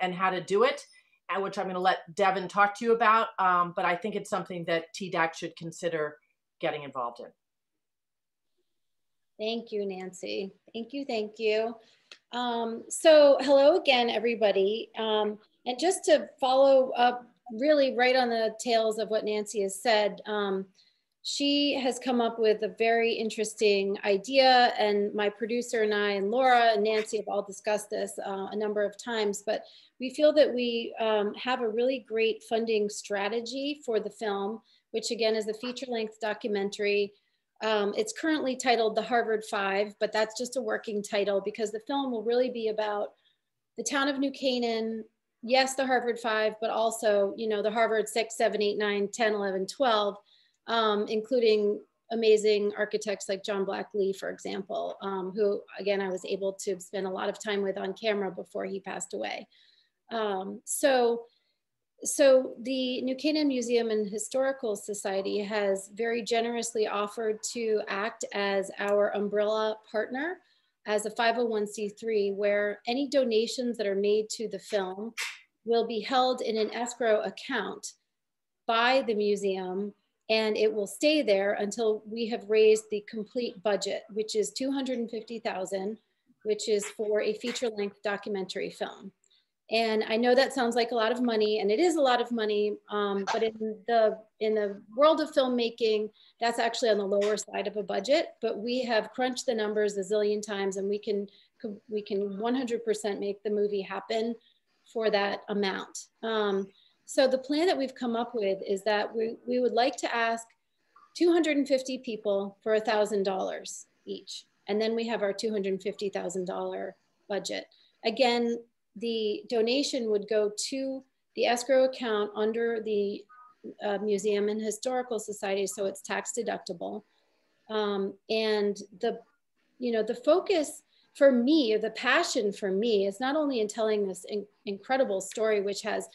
and how to do it, and which I'm going to let Devin talk to you about. Um, but I think it's something that TDAC should consider getting involved in. Thank you, Nancy. Thank you, thank you. Um, so hello again, everybody. Um, and just to follow up really right on the tails of what Nancy has said, um, she has come up with a very interesting idea and my producer and I and Laura and Nancy have all discussed this uh, a number of times, but we feel that we um, have a really great funding strategy for the film, which again is a feature length documentary. Um, it's currently titled The Harvard Five, but that's just a working title because the film will really be about the town of New Canaan, yes, the Harvard Five, but also, you know, the Harvard six, seven, eight, nine, 10, 11, 12, um, including amazing architects like John Black Lee, for example, um, who again, I was able to spend a lot of time with on camera before he passed away. Um, so, so the New Canaan Museum and Historical Society has very generously offered to act as our umbrella partner as a 501c3 where any donations that are made to the film will be held in an escrow account by the museum and it will stay there until we have raised the complete budget, which is 250,000, which is for a feature length documentary film. And I know that sounds like a lot of money, and it is a lot of money. Um, but in the in the world of filmmaking, that's actually on the lower side of a budget. But we have crunched the numbers a zillion times, and we can we can 100% make the movie happen for that amount. Um, so the plan that we've come up with is that we, we would like to ask 250 people for $1,000 each. And then we have our $250,000 budget. Again, the donation would go to the escrow account under the uh, Museum and Historical Society, so it's tax deductible. Um, and the, you know, the focus for me, the passion for me is not only in telling this in incredible story, which has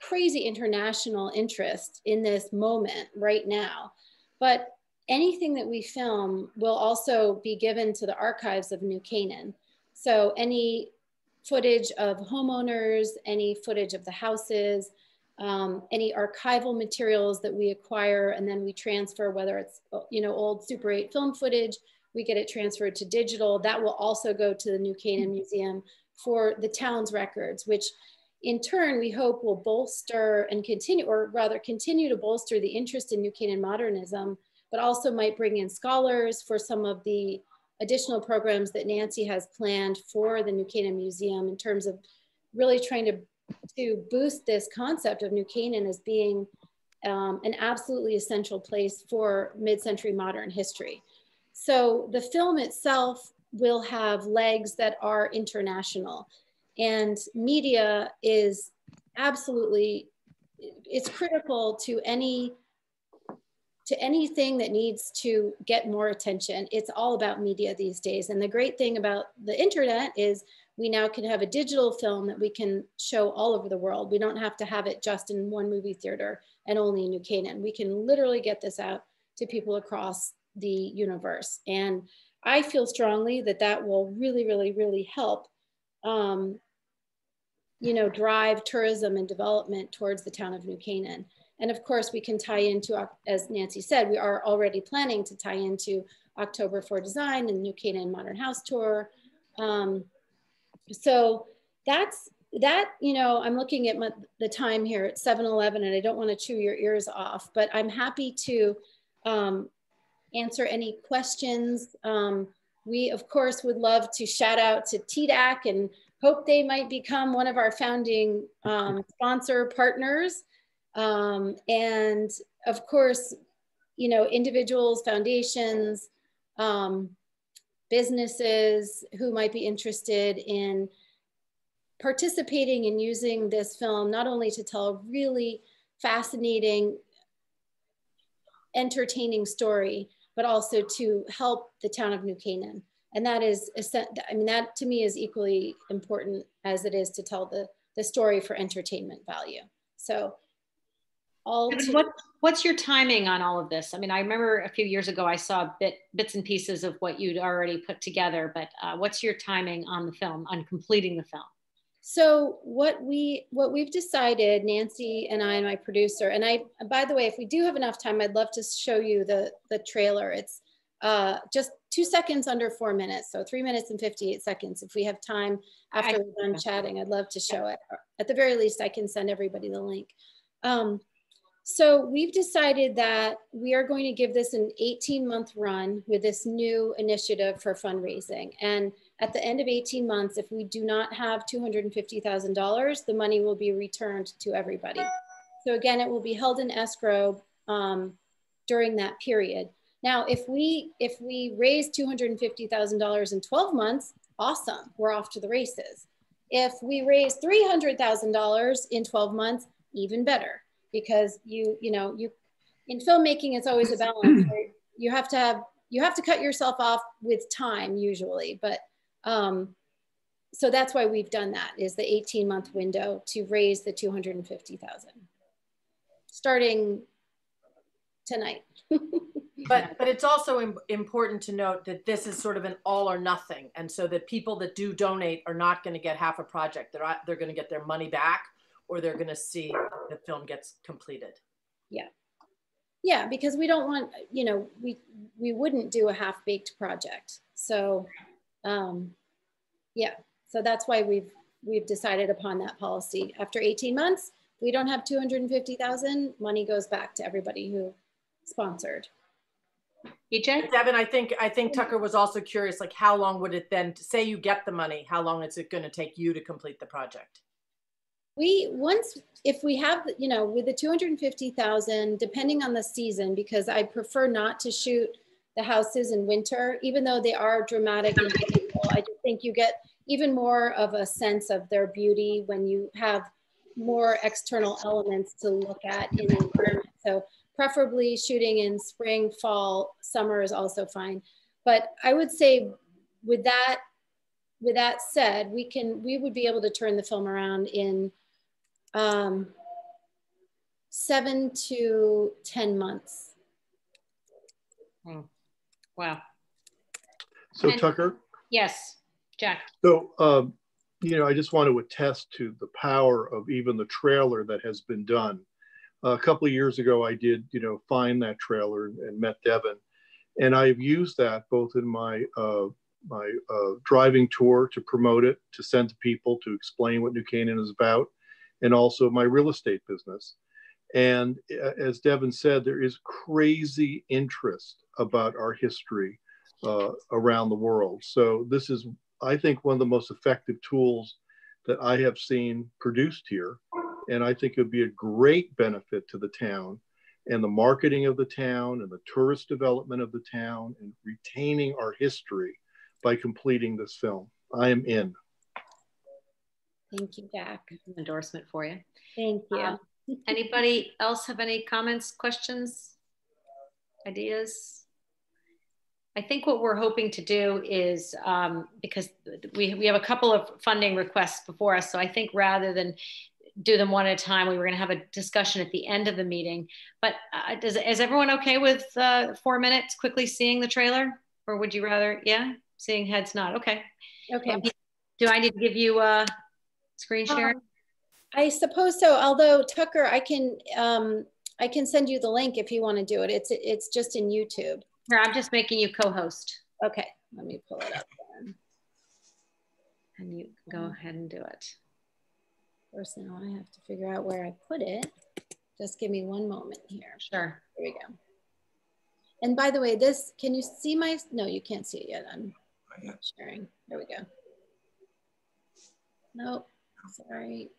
crazy international interest in this moment right now. But anything that we film will also be given to the archives of New Canaan. So any footage of homeowners, any footage of the houses, um, any archival materials that we acquire and then we transfer, whether it's you know old Super 8 film footage, we get it transferred to digital. That will also go to the New Canaan Museum for the town's records, which in turn, we hope will bolster and continue, or rather continue to bolster the interest in New Canaan modernism, but also might bring in scholars for some of the additional programs that Nancy has planned for the New Canaan Museum in terms of really trying to, to boost this concept of New Canaan as being um, an absolutely essential place for mid-century modern history. So the film itself will have legs that are international. And media is absolutely, it's critical to any to anything that needs to get more attention. It's all about media these days. And the great thing about the internet is we now can have a digital film that we can show all over the world. We don't have to have it just in one movie theater and only in New Canaan. We can literally get this out to people across the universe. And I feel strongly that that will really, really, really help um, you know, drive tourism and development towards the town of New Canaan. And of course, we can tie into, as Nancy said, we are already planning to tie into October for Design and New Canaan Modern House Tour. Um, so that's that, you know, I'm looking at my, the time here at 7-Eleven and I don't want to chew your ears off, but I'm happy to um, answer any questions. Um, we, of course, would love to shout out to TDAC and hope they might become one of our founding um, sponsor partners. Um, and of course, you know, individuals, foundations, um, businesses who might be interested in participating in using this film, not only to tell a really fascinating, entertaining story, but also to help the town of New Canaan and that is i mean that to me is equally important as it is to tell the the story for entertainment value. So all to what what's your timing on all of this? I mean i remember a few years ago i saw bit bits and pieces of what you'd already put together but uh, what's your timing on the film on completing the film? So what we what we've decided, Nancy and I and my producer, and I by the way, if we do have enough time, I'd love to show you the the trailer. It's uh, just two seconds under four minutes, so three minutes and 58 seconds. If we have time after we're done chatting, I'd love to show it. At the very least, I can send everybody the link. Um, so we've decided that we are going to give this an 18 month run with this new initiative for fundraising. And at the end of 18 months, if we do not have $250,000, the money will be returned to everybody. So again, it will be held in escrow um, during that period. Now, if we if we raise $250,000 in 12 months, awesome, we're off to the races. If we raise $300,000 in 12 months, even better because you you know you in filmmaking it's always a balance right? you have to have you have to cut yourself off with time usually but um so that's why we've done that is the 18 month window to raise the 250,000 starting tonight but but it's also Im important to note that this is sort of an all or nothing and so that people that do donate are not going to get half a project they're they're going to get their money back or they're going to see the film gets completed. Yeah. Yeah, because we don't want, you know, we we wouldn't do a half-baked project. So um yeah, so that's why we've we've decided upon that policy. After 18 months, we don't have 250,000, money goes back to everybody who sponsored. EJ? Devin, I think I think Tucker was also curious, like how long would it then say you get the money? How long is it going to take you to complete the project? we once if we have you know with the 250,000 depending on the season because I prefer not to shoot the houses in winter even though they are dramatic and beautiful I just think you get even more of a sense of their beauty when you have more external elements to look at in the environment so preferably shooting in spring fall summer is also fine but I would say with that with that said we can we would be able to turn the film around in um, seven to 10 months. Oh, wow. So And- Tucker, Yes, Jack. so, um, you know, I just want to attest to the power of even the trailer that has been done. A couple of years ago, I did, you know, find that trailer and met Devin. And I've used that both in my, uh, my uh, driving tour to promote it, to send to people, to explain what New Canaan is about, and also my real estate business. And uh, as Devin said, there is crazy interest about our history uh, around the world. So this is, I think, one of the most effective tools that I have seen produced here. And I think it would be a great benefit to the town and the marketing of the town and the tourist development of the town and retaining our history by completing this film. I am in. Thank you, Jack. Endorsement for you. Thank you. Um, Anybody else have any comments, questions, ideas? I think what we're hoping to do is um, because we, we have a couple of funding requests before us. So I think rather than do them one at a time, we were going to have a discussion at the end of the meeting. But uh, does, is everyone okay with uh, four minutes quickly seeing the trailer? Or would you rather, yeah, seeing heads nod? Okay. Okay. Do I need to give you a screen share? Um, I suppose so. Although Tucker, I can um, I can send you the link if you want to do it. It's it's just in YouTube. Here, I'm just making you co-host. Okay, let me pull it up. Then. And you go ahead and do it. First, now I have to figure out where I put it. Just give me one moment here. Sure. Here we go. And by the way, this, can you see my, no, you can't see it yet. I'm sharing. There we go. Nope, sorry.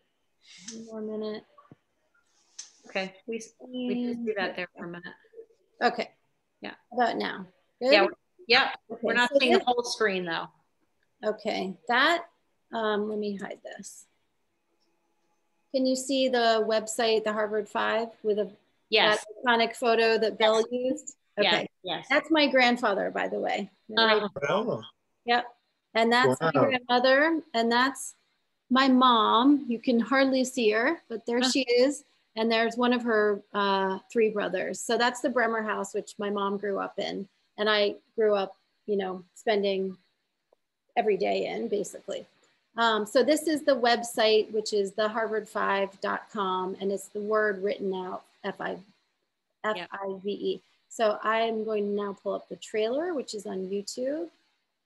One more minute. Okay, we, we can do that there for a minute. Okay. Yeah. How about now? Good? Yeah, yeah, Okay, we're not so seeing the whole screen though. Okay, that, um, let me hide this. Can you see the website, the Harvard Five, with a Yes, that iconic photo that Bill used? yes, Okay, yes. that's my grandfather, by the way. Right Uh, Oh, Yep. And that's my Wow. grandmother, and that's my mom. You can hardly see her, but there Huh. she is. And there's one of her uh, three brothers. So that's the Bremer house, which my mom grew up in. And I grew up, you know, spending every day in basically. Um, so this is the website, which is the harvard5.com, and it's the word written out, F-I, F-I-V-E. So I'm going to now pull up the trailer, which is on YouTube,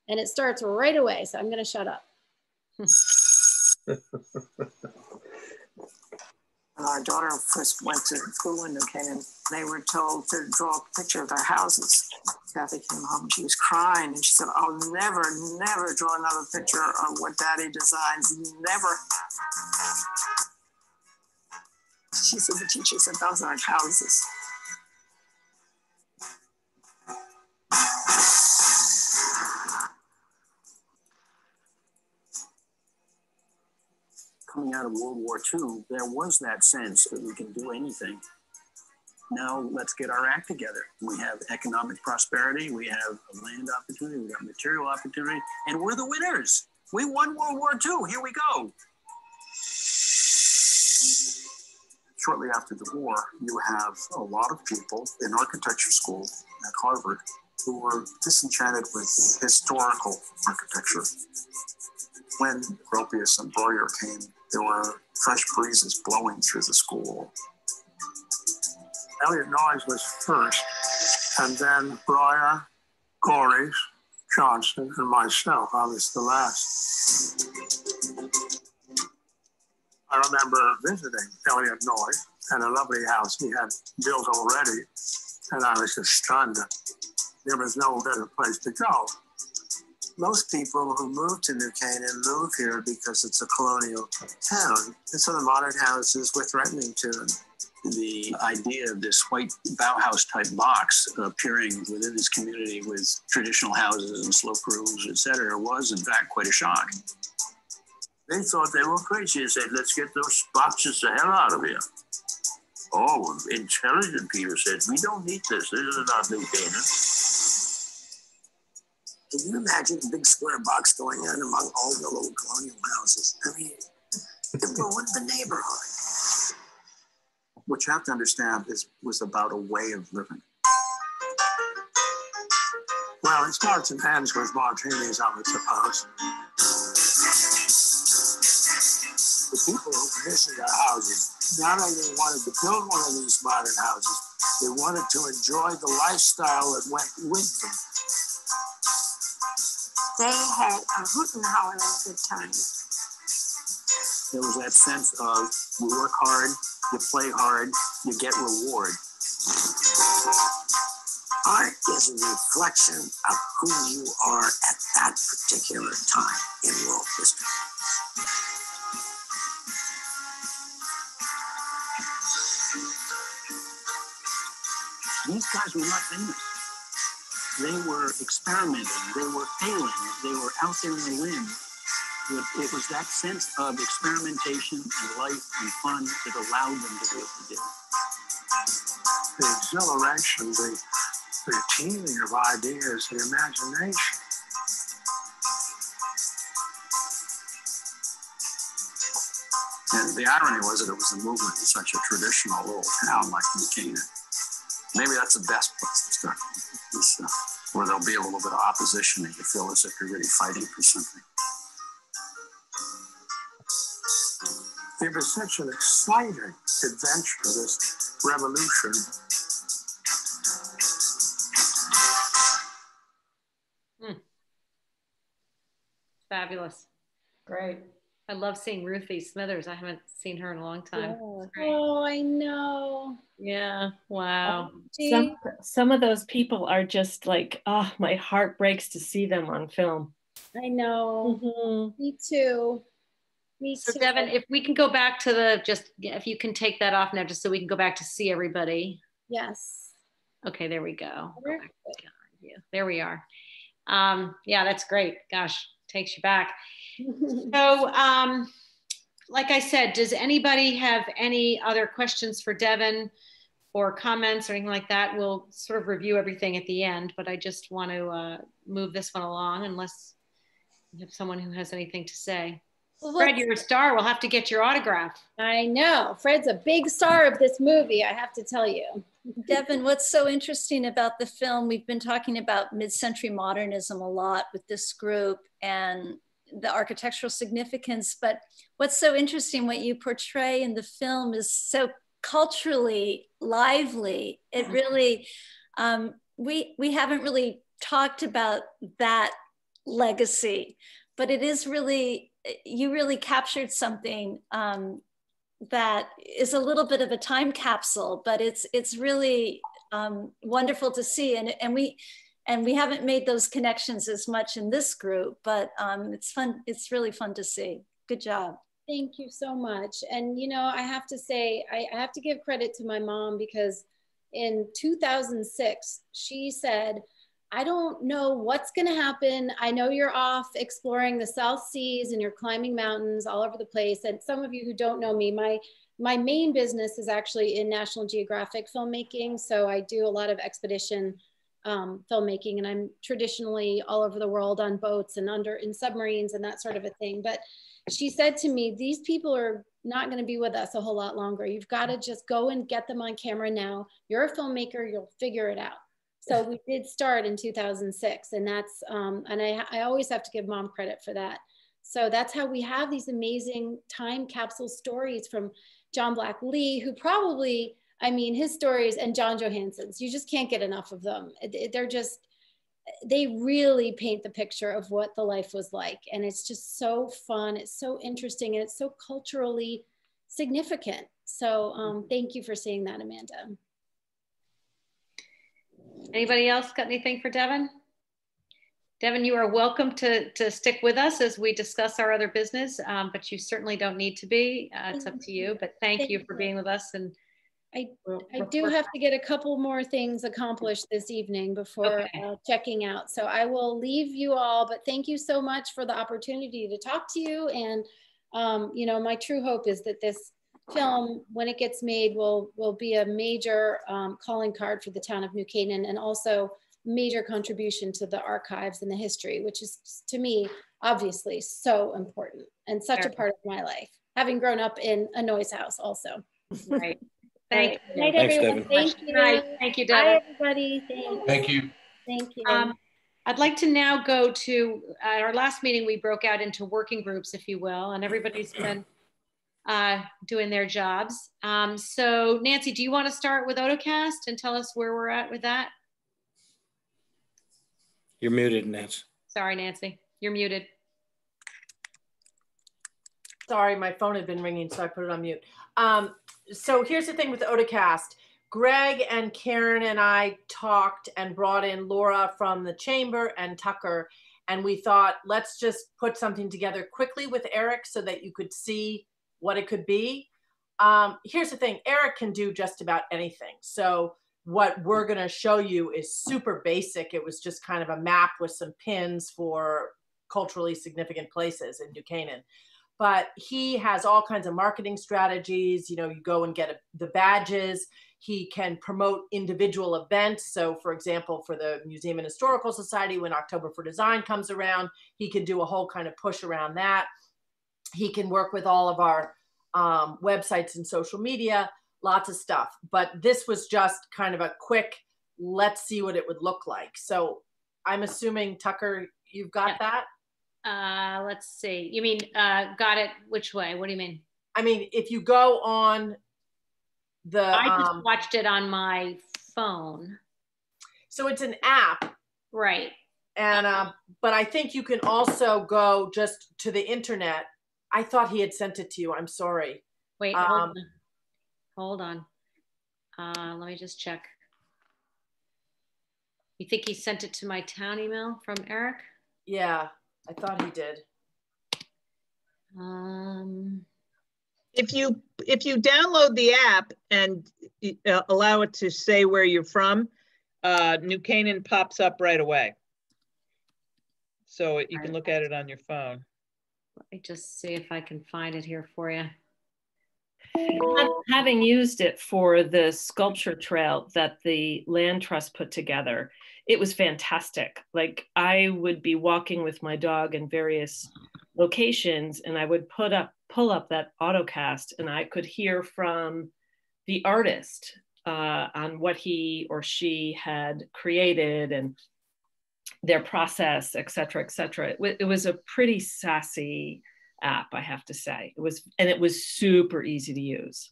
and it starts right away. So I'm going to shut up. our daughter first went to school in New Canaan, they were told to draw a picture of their houses. Kathy came home she was crying and she said, I'll never, never draw another picture of what daddy designs. Never. She said, the teacher said, those aren't houses. Coming out of World War II, there was that sense that we can do anything. Now let's get our act together. We have economic prosperity, we have land opportunity, we have material opportunity, and we're the winners. We won World War II. Here we go. Shortly after the war, you have a lot of people in architecture school at Harvard who were disenchanted with historical architecture. When Gropius and Breuer came there were fresh breezes blowing through the school. Eliot Noyes was first, and then Breuer, Gores, Johnson, and myself. I was the last. I remember visiting Eliot Noyes and a lovely house he had built already, and I was just stunned. There was no better place to go most people who move to New Canaan move here because it's a colonial town. And so the modern houses were threatening to them. The idea of this white Bauhaus type box appearing within this community with traditional houses and sloped roofs, etc., was in fact quite a shock. They thought they were crazy and said, let's get those boxes the hell out of here. Oh, intelligent people said, we don't need this. This is not New Canaan. Can you imagine a big square box going on among all the little colonial houses? I mean, it ruined the neighborhood. What you have to understand is was about a way of living. Well, it starts and ends with martinis, I would suppose. The people who commissioned our houses not only wanted to build one of these modern houses, they wanted to enjoy the lifestyle that went with them they had a hoot and holler good time. There was that sense of you work hard, you play hard, you get reward. Art is a reflection of who you are at that particular time in world history. These guys were not famous. They were experimenting, they were failing, they were out there in the wind. It was that sense of experimentation and life and fun that allowed them to do what they did. The exhilaration, the, the teeming of ideas, the imagination. And the irony was that it was a movement in such a traditional little town like New. Maybe that's the best place to start. This, uh, where there'll be a little bit of opposition and you feel as if you're really fighting for something. It was such an exciting adventure, this revolution. Hmm. Fabulous. Great. I love seeing Ruthie Smithers. I haven't seen her in a long time. Yeah. Oh, I know. Yeah. Wow. Some, some of those people are just like, oh, my heart breaks to see them on film. I know. Mm-hmm. Me too. Me so too. Devin, if we can go back to the just if you can take that off now, just so we can go back to see everybody. Yes. Okay, there we go. go there we are. Um, yeah, that's great. Gosh, takes you back. So, um, like I said, does anybody have any other questions for Devin or comments or anything like that? We'll sort of review everything at the end, but I just want to uh, move this one along unless you have someone who has anything to say. Well, Fred, you're a star. We'll have to get your autograph. I know. Fred's a big star of this movie, I have to tell you. Devin, what's so interesting about the film? We've been talking about mid century modernism a lot with this group, and the architectural significance. But what's so interesting, what you portray in the film is so culturally lively. It Mm-hmm. really, um, we we haven't really talked about that legacy, but it is really you really captured something um, that is a little bit of a time capsule, but it's it's really um, wonderful to see, and and we and we haven't made those connections as much in this group, but um, it's fun. It's really fun to see. Good job. Thank you so much. And you know, I have to say, I, I have to give credit to my mom because in 2006, she said, I don't know what's going to happen. I know you're off exploring the South Seas and you're climbing mountains all over the place. And some of you who don't know me, my my main business is actually in National Geographic filmmaking. So I do a lot of expedition um, filmmaking, and I'm traditionally all over the world on boats and under in submarines and that sort of a thing. But she said to me, "These people are not going to be with us a whole lot longer. You've got to just go and get them on camera now. You're a filmmaker. You'll figure it out." So we did start in 2006, and that's um, and I, I always have to give mom credit for that. So that's how we have these amazing time capsule stories from John Black Lee, who probably, I mean, his stories and John Johansen's, you just can't get enough of them. They're just, they really paint the picture of what the life was like. And it's just so fun. It's so interesting and it's so culturally significant. So um, thank you for seeing that, Amanda. Anybody else got anything for Devin? Devin, you are welcome to, to stick with us as we discuss our other business, um, but you certainly don't need to be. Uh, it's up to you, but thank, Thank you for being with us. And I, I do have to get a couple more things accomplished this evening before Okay. uh, checking out. So I will leave you all, but thank you so much for the opportunity to talk to you. And, um, you know, my true hope is that this film, when it gets made, will, will be a major um, calling card for the town of New Canaan and also major contribution to the archives and the history, which is to me, obviously so important and such a part of my life, having grown up in a Noyes house also. Right. All Thank you. Good night, Thanks, everyone. Devin. Thank Good you. night. Thank you, Bye, Devin. everybody. Thanks. Thank you. Thank you. Um, I'd like to now go to, at our last meeting, we broke out into working groups, if you will, and everybody's been uh, doing their jobs. Um, so Nancy, do you want to start with Otocast and tell us where we're at with that? You're muted, Nancy. Sorry, Nancy, you're muted. Sorry, my phone had been ringing, so I put it on mute. Um, so here's the thing with Otocast. Greg and Karen and I talked and brought in Laura from the chamber and Tucker, and we thought let's just put something together quickly with Eric so that you could see what it could be. Um, here's the thing: Eric can do just about anything. So what we're going to show you is super basic. It was just kind of a map with some pins for culturally significant places in Canaan but he has all kinds of marketing strategies. You know, you go and get a, the badges. He can promote individual events. So, for example, for the Museum and Historical Society, when October for Design comes around, he can do a whole kind of push around that. He can work with all of our um, websites and social media, lots of stuff. But this was just kind of a quick, let's see what it would look like. So, I'm assuming, Tucker, you've got Yeah. that? Uh, let's see. You mean, uh, got it? Which way? What do you mean? I mean, if you go on the I just um, watched it on my phone. so it's an app Right. and um, but I think you can also go just to the internet. I thought he had sent it to you. I'm sorry. Wait, hold Um, on. Hold on. Uh, let me just check. You think he sent it to my town email from Eric? Yeah, I thought he did. Um, If you, if you download the app and uh, allow it to say where you're from, uh, New Canaan pops up right away. So you can look at it on your phone. let me just see if I can find it here for you. Having used it for the sculpture trail that the land trust put together, it was fantastic. Like I would be walking with my dog in various locations and I would put up pull up that Otocast and I could hear from the artist uh, on what he or she had created and their process, et cetera, et cetera. It, it was a pretty sassy app, I have to say. It was, and it was super easy to use.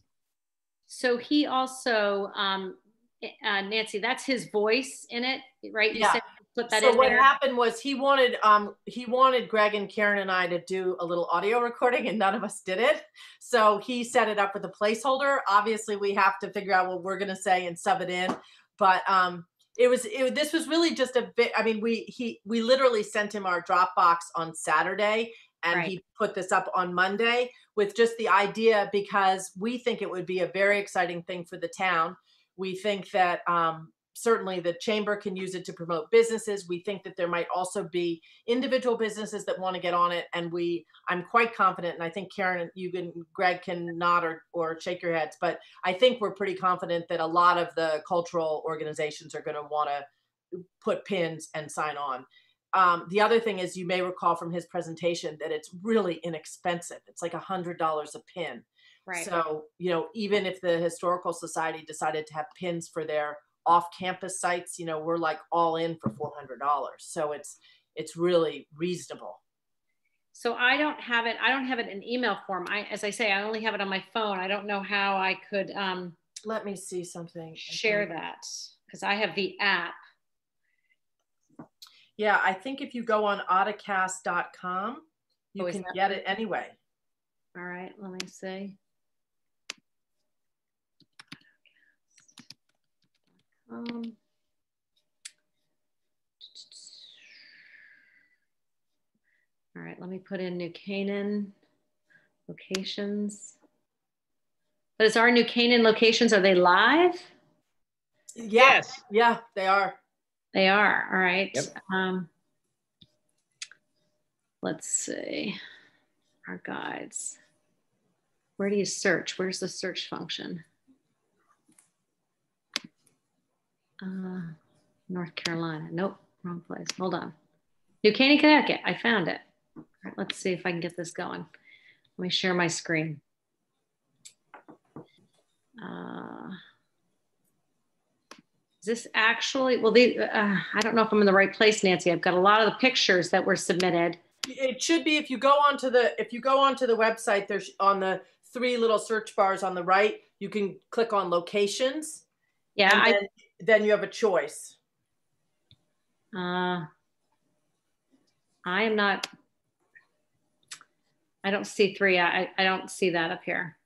So he also, um, uh, Nancy, that's his voice in it, right? You Yeah. said put that so in what there. happened was he wanted um he wanted Greg and Karen and I to do a little audio recording and none of us did it. So he set it up with a placeholder. Obviously we have to figure out what we're going to say and sub it in, but um it was it, this was really just a bit I mean we he we literally sent him our Dropbox on Saturday and Right. he put this up on Monday with just the idea because we think it would be a very exciting thing for the town. We think that um, certainly the chamber can use it to promote businesses. We think that there might also be individual businesses that want to get on it, and we I'm quite confident, and I think Karen, you can Greg can nod or or shake your heads, but I think we're pretty confident that a lot of the cultural organizations are going to want to put pins and sign on. Um, the other thing is, you may recall from his presentation that it's really inexpensive. It's like a hundred dollars a pin. Right. So, you know, even if the historical society decided to have pins for their off-campus sites, you know, we're like all in for four hundred dollars. So it's it's really reasonable. So I don't have it. I don't have it in email form. I, as I say, I only have it on my phone. I don't know how I could um, Let me see something. share that because I have the app. Yeah, I think if you go on otocast.com, you Oh, can get it anyway. All right, let me see. Um, all right, let me put in New Canaan locations. But is our New Canaan locations, are they live? Yes. yeah, they are. They are, all right. Yep. Um, let's see, our guides. Where do you search? Where's the search function? Uh, North Carolina, nope, wrong place, hold on. New Canaan, Connecticut, I found it. All right, let's see if I can get this going. Let me share my screen. Uh, is this actually, well, the, uh, I don't know if I'm in the right place, Nancy. I've got a lot of the pictures that were submitted. It should be if you go onto the if you go onto the website, there's on the three little search bars on the right, you can click on locations. Yeah, I, then, you have a choice. uh, I am not, I don't see three. I, I don't see that up here.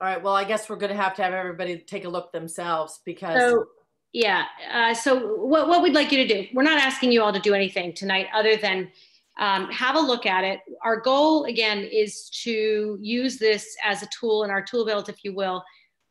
All right. Well, I guess we're going to have to have everybody take a look themselves because So, yeah, uh, so what, what we'd like you to do, we're not asking you all to do anything tonight other than um, have a look at it. Our goal, again, is to use this as a tool in our tool belt, if you will,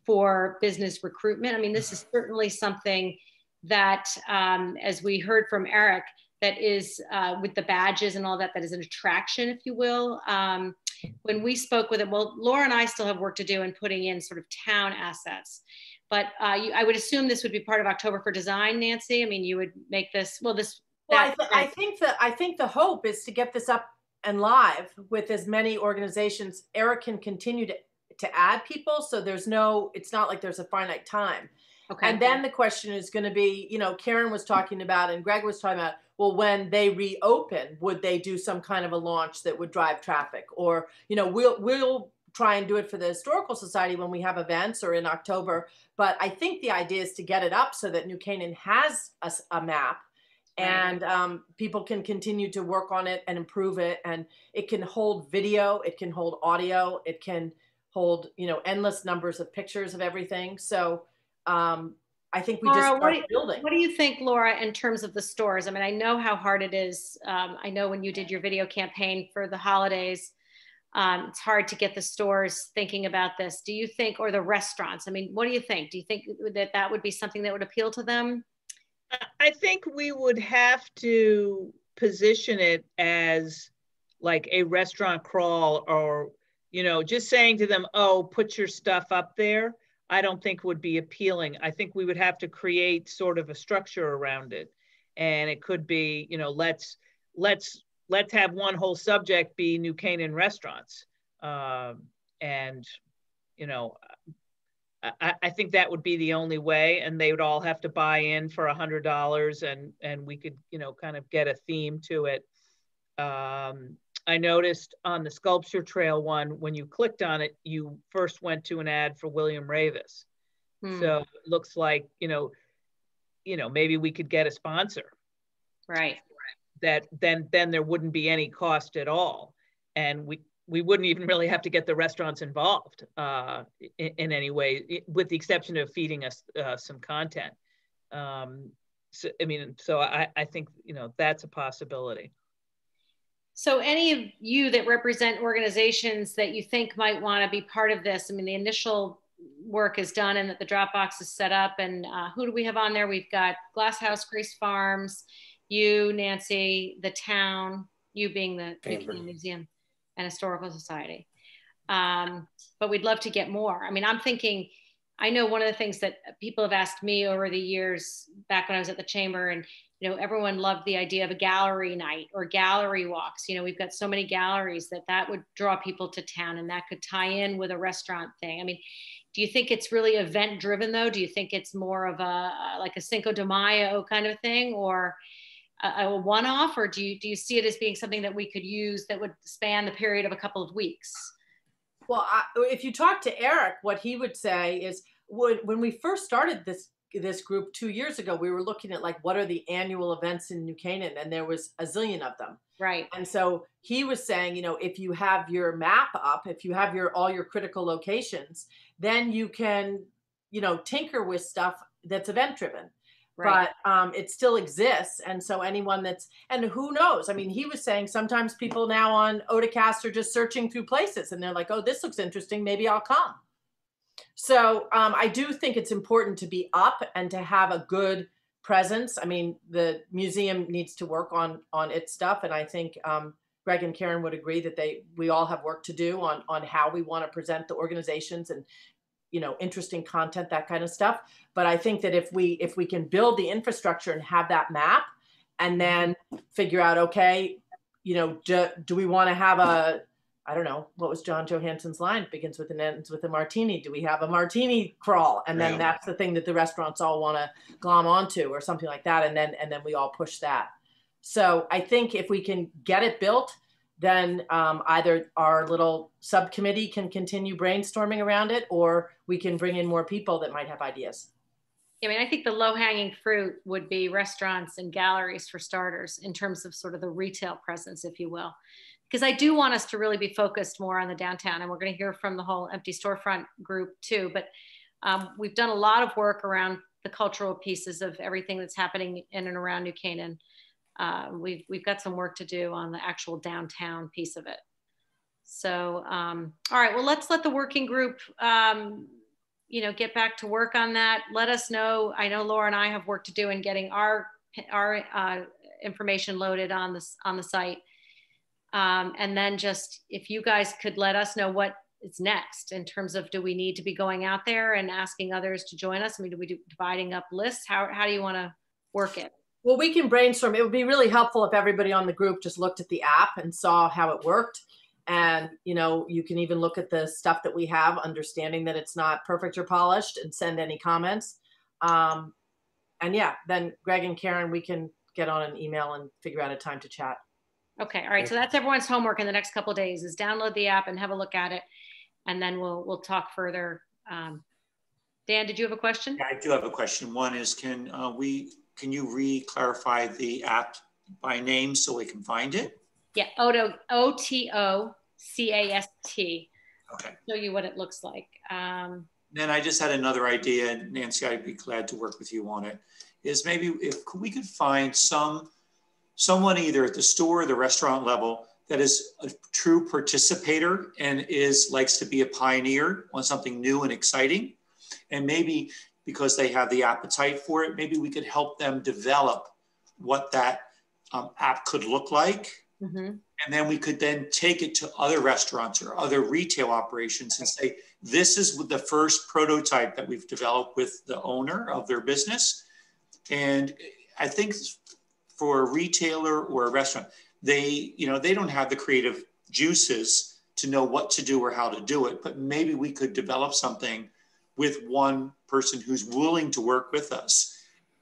for business recruitment. I mean, this is certainly something that, um, as we heard from Eric, that is uh, with the badges and all that, that is an attraction, if you will. Um, when we spoke with it, well, Laura and I still have work to do in putting in sort of town assets. But uh, you, I would assume this would be part of October for Design, Nancy. I mean, you would make this, well, this. well, I, th- I think the I think the hope is to get this up and live with as many organizations. Eric can continue to to add people, so there's no. It's not like there's a finite time. okay. And then the question is going to be, you know, Karen was talking about and Greg was talking about, well, when they reopen, would they do some kind of a launch that would drive traffic? Or, you know, we'll we'll try and do it for the historical society when we have events or in October. But I think the idea is to get it up so that New Canaan has a map Right. and um, people can continue to work on it and improve it. And it can hold video, it can hold audio, it can hold, you know, endless numbers of pictures of everything. So um, I think we Laura, just what start do you- building. What do you think, Laura, in terms of the stores? I mean, I know how hard it is. Um, I know when you did your video campaign for the holidays, um, it's hard to get the stores thinking about this. Do you think, or the restaurants? I mean, what do you think? Do you think that that would be something that would appeal to them? I think we would have to position it as like a restaurant crawl or, you know, just saying to them, oh, put your stuff up there. I don't think would be appealing. I think we would have to create sort of a structure around it. And it could be, you know, let's, let's, let's have one whole subject be New Canaan restaurants. Um, and, you know, I, I think that would be the only way, and they would all have to buy in for a hundred dollars, and and we could, you know, kind of get a theme to it. Um, I noticed on the sculpture trail one, when you clicked on it, you first went to an ad for William Raveis. Hmm. So it looks like, you know, you know, maybe we could get a sponsor Right. that then then there wouldn't be any cost at all. And we we wouldn't even really have to get the restaurants involved uh, in, in any way, with the exception of feeding us uh, some content. Um, so, I mean, so I, I think, you know, that's a possibility. So any of you that represent organizations that you think might want to be part of this, I mean, the initial work is done and that the Dropbox is set up and uh, who do we have on there? We've got Glass House, Grace Farms, you, Nancy, the town, you being the. Museum and Historical Society. Um, but we'd love to get more. I mean, I'm thinking, I know one of the things that people have asked me over the years, back when I was at the chamber, and you know, everyone loved the idea of a gallery night or gallery walks. You know, we've got so many galleries that that would draw people to town, and that could tie in with a restaurant thing. I mean, do you think it's really event driven though? Do you think it's more of a uh, like a Cinco de Mayo kind of thing, or a, one off, or do you do you see it as being something that we could use that would span the period of a couple of weeks? Well, I, if you talk to Eric, what he would say is when, when we first started this this group two years ago, we were looking at like what are the annual events in New Canaan, and there was a zillion of them. Right. And so he was saying, you know, if you have your map up, if you have your all your critical locations, then you can, you know, tinker with stuff that's event driven. Right. But um, it still exists, and so anyone that's and who knows? I mean, he was saying sometimes people now on Otocast are just searching through places, and they're like, "Oh, this looks interesting. Maybe I'll come." So um, I do think it's important to be up and to have a good presence. I mean, the museum needs to work on on its stuff, and I think um, Greg and Karen would agree that they we all have work to do on on how we want to present the organizations and you know interesting content that kind of stuff. But I think that if we if we can build the infrastructure and have that map, and then figure out okay, you know, do, do we want to have a I don't know what was John Johansen's line begins with and ends with a martini. Do we have a martini crawl? And then Yeah. that's the thing that the restaurants all want to glom onto or something like that. And then and then we all push that. So I think if we can get it built, then um, either our little subcommittee can continue brainstorming around it, or we can bring in more people that might have ideas. I mean, I think the low hanging fruit would be restaurants and galleries for starters, in terms of sort of the retail presence, if you will. Because I do want us to really be focused more on the downtown, and we're going to hear from the whole empty storefront group too. But um, we've done a lot of work around the cultural pieces of everything that's happening in and around New Canaan. Uh, we've we've got some work to do on the actual downtown piece of it. So, um, all right, well, let's let the working group um, you know, get back to work on that. Let us know. I know Laura and I have work to do in getting our our uh, information loaded on this on the site. Um, and then just if you guys could let us know what is next in terms of do we need to be going out there and asking others to join us? I mean, do we do dividing up lists? How how do you want to work it? Well, we can brainstorm. It would be really helpful if everybody on the group just looked at the app and saw how it worked. And, you know, you can even look at the stuff that we have, understanding that it's not perfect or polished and send any comments. Um, and yeah, then Greg and Karen, we can get on an email and figure out a time to chat. Okay, all right. So that's everyone's homework in the next couple of days is download the app and have a look at it. And then we'll we'll talk further. Um, Dan, did you have a question? I do have a question. One is, can uh, we, can you re-clarify the app by name so we can find it? Yeah, Oto, O T O C A S T. Okay. Show you what it looks like. Um, Then I just had another idea, Nancy, I'd be glad to work with you on it. Is maybe if we could find some someone either at the store or the restaurant level that is a true participator and is likes to be a pioneer on something new and exciting, and maybe because they have the appetite for it, maybe we could help them develop what that um, app could look like. Mhm. and then we could then take it to other restaurants or other retail operations and say this is the first prototype that we've developed with the owner of their business. And i think for a retailer or a restaurant they you know they don't have the creative juices to know what to do or how to do it but maybe we could develop something with one person who's willing to work with us,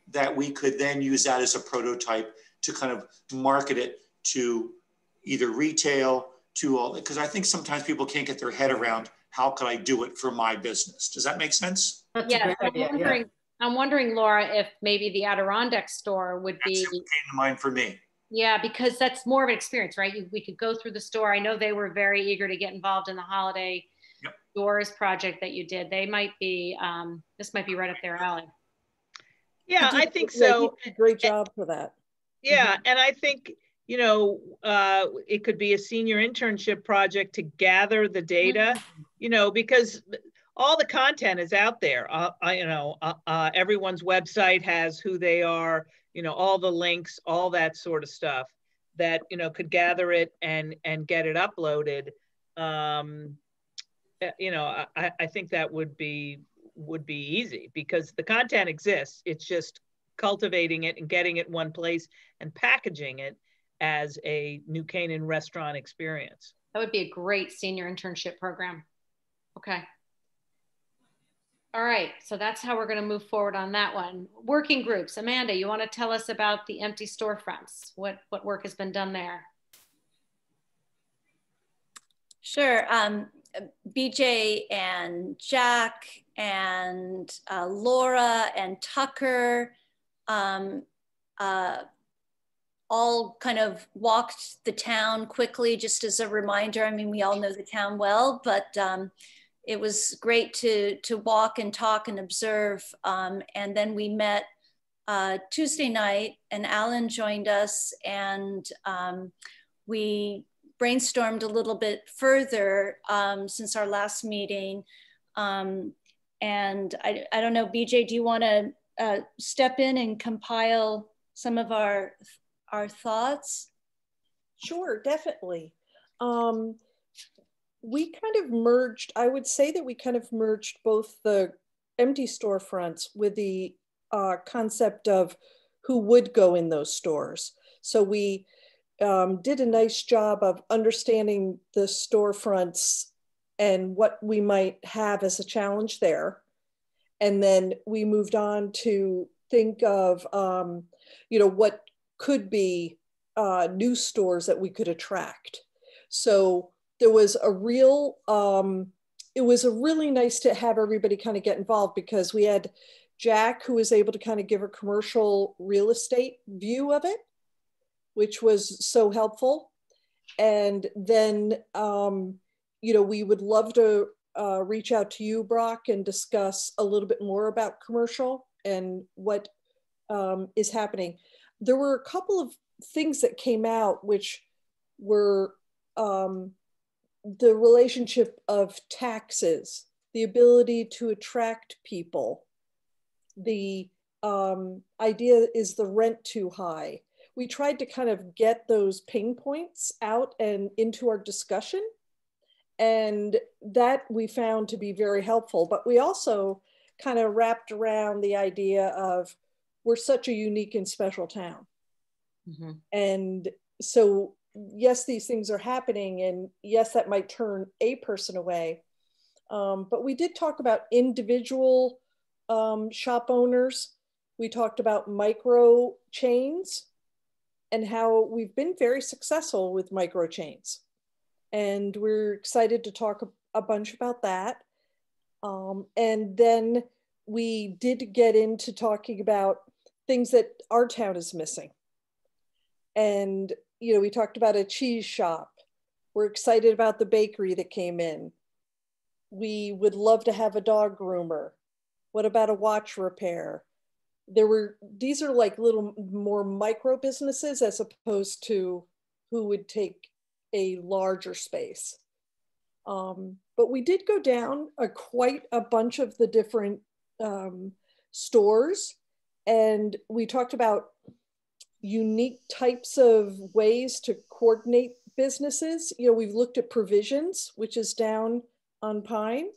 that we could then use that as a prototype to kind of market it to either retail, to all, because I think sometimes people can't get their head around how could I do it for my business? Does that make sense? That's a Yeah, great I'm idea. wondering, I'm wondering, Laura, if maybe the Adirondack store would be, That's what came to mind for me. yeah, because that's more of an experience, right? You- We could go through the store. I know they were very eager to get involved in the holiday Yep. doors project that you did. They might be, um, this might be right up their alley. Yeah, I did- think yeah, so. did a Great job for that. Yeah, and I think, you know, uh, it could be a senior internship project to gather the data, you know, because all the content is out there. Uh, I, you know, uh, uh, everyone's website has who they are, you know, all the links, all that sort of stuff that, you know, could gather it and, and get it uploaded. Um, uh, you know, I- I, I think that would be, would be easy because the content exists. It's just cultivating it and getting it one place and packaging it as a New Canaan restaurant experience. That would be a great senior internship program. Okay. All right, so that's how we're going to move forward on that one. Working groups. Amanda, you want to tell us about the empty storefronts? What what work has been done there? Sure. Um, BJ and Jack and uh, Laura and Tucker um, uh, all kind of walked the town quickly, just as a reminder. I mean, we all know the town well, but um, it was great to to walk and talk and observe. Um, and then we met uh, Tuesday night, and Alan joined us, and um, we brainstormed a little bit further um, since our last meeting. Um, and I, I don't know, BJ, do you want to uh, step in and compile some of our our thoughts? Sure, definitely. Um, we kind of merged, I would say that we kind of merged both the empty storefronts with the uh, concept of who would go in those stores. So we um, did a nice job of understanding the storefronts and what we might have as a challenge there. And then we moved on to think of, um, you know, what could be uh, new stores that we could attract. So there was a real, um, it was a really nice to have everybody kind of get involved because we had Jack who was able to kind of give a commercial real estate view of it, which was so helpful. And then, um, you know, we would love to uh, reach out to you, Brock, and discuss a little bit more about commercial and what um, is happening. There were a couple of things that came out which were um, the relationship of taxes, the ability to attract people. The um, idea is the rent too high. We tried to kind of get those pain points out and into our discussion. And that we found to be very helpful. But we also kind of wrapped around the idea of we're such a unique and special town. Mm-hmm. And so, yes, these things are happening, and yes, that might turn a person away. Um, but we did talk about individual um, shop owners. We talked about micro chains and how we've been very successful with micro chains. And we're excited to talk a, bunch about that. Um, and then we did get into talking about things that our town is missing. And, you know, we talked about a cheese shop. We're excited about the bakery that came in. We would love to have a dog groomer. What about a watch repair? There were, these are like little more micro businesses as opposed to who would take a larger space. Um, but we did go down a, quite a bunch of the different um, stores and we talked about unique types of ways to coordinate businesses. You know, we've looked at provisions, which is down on Pine,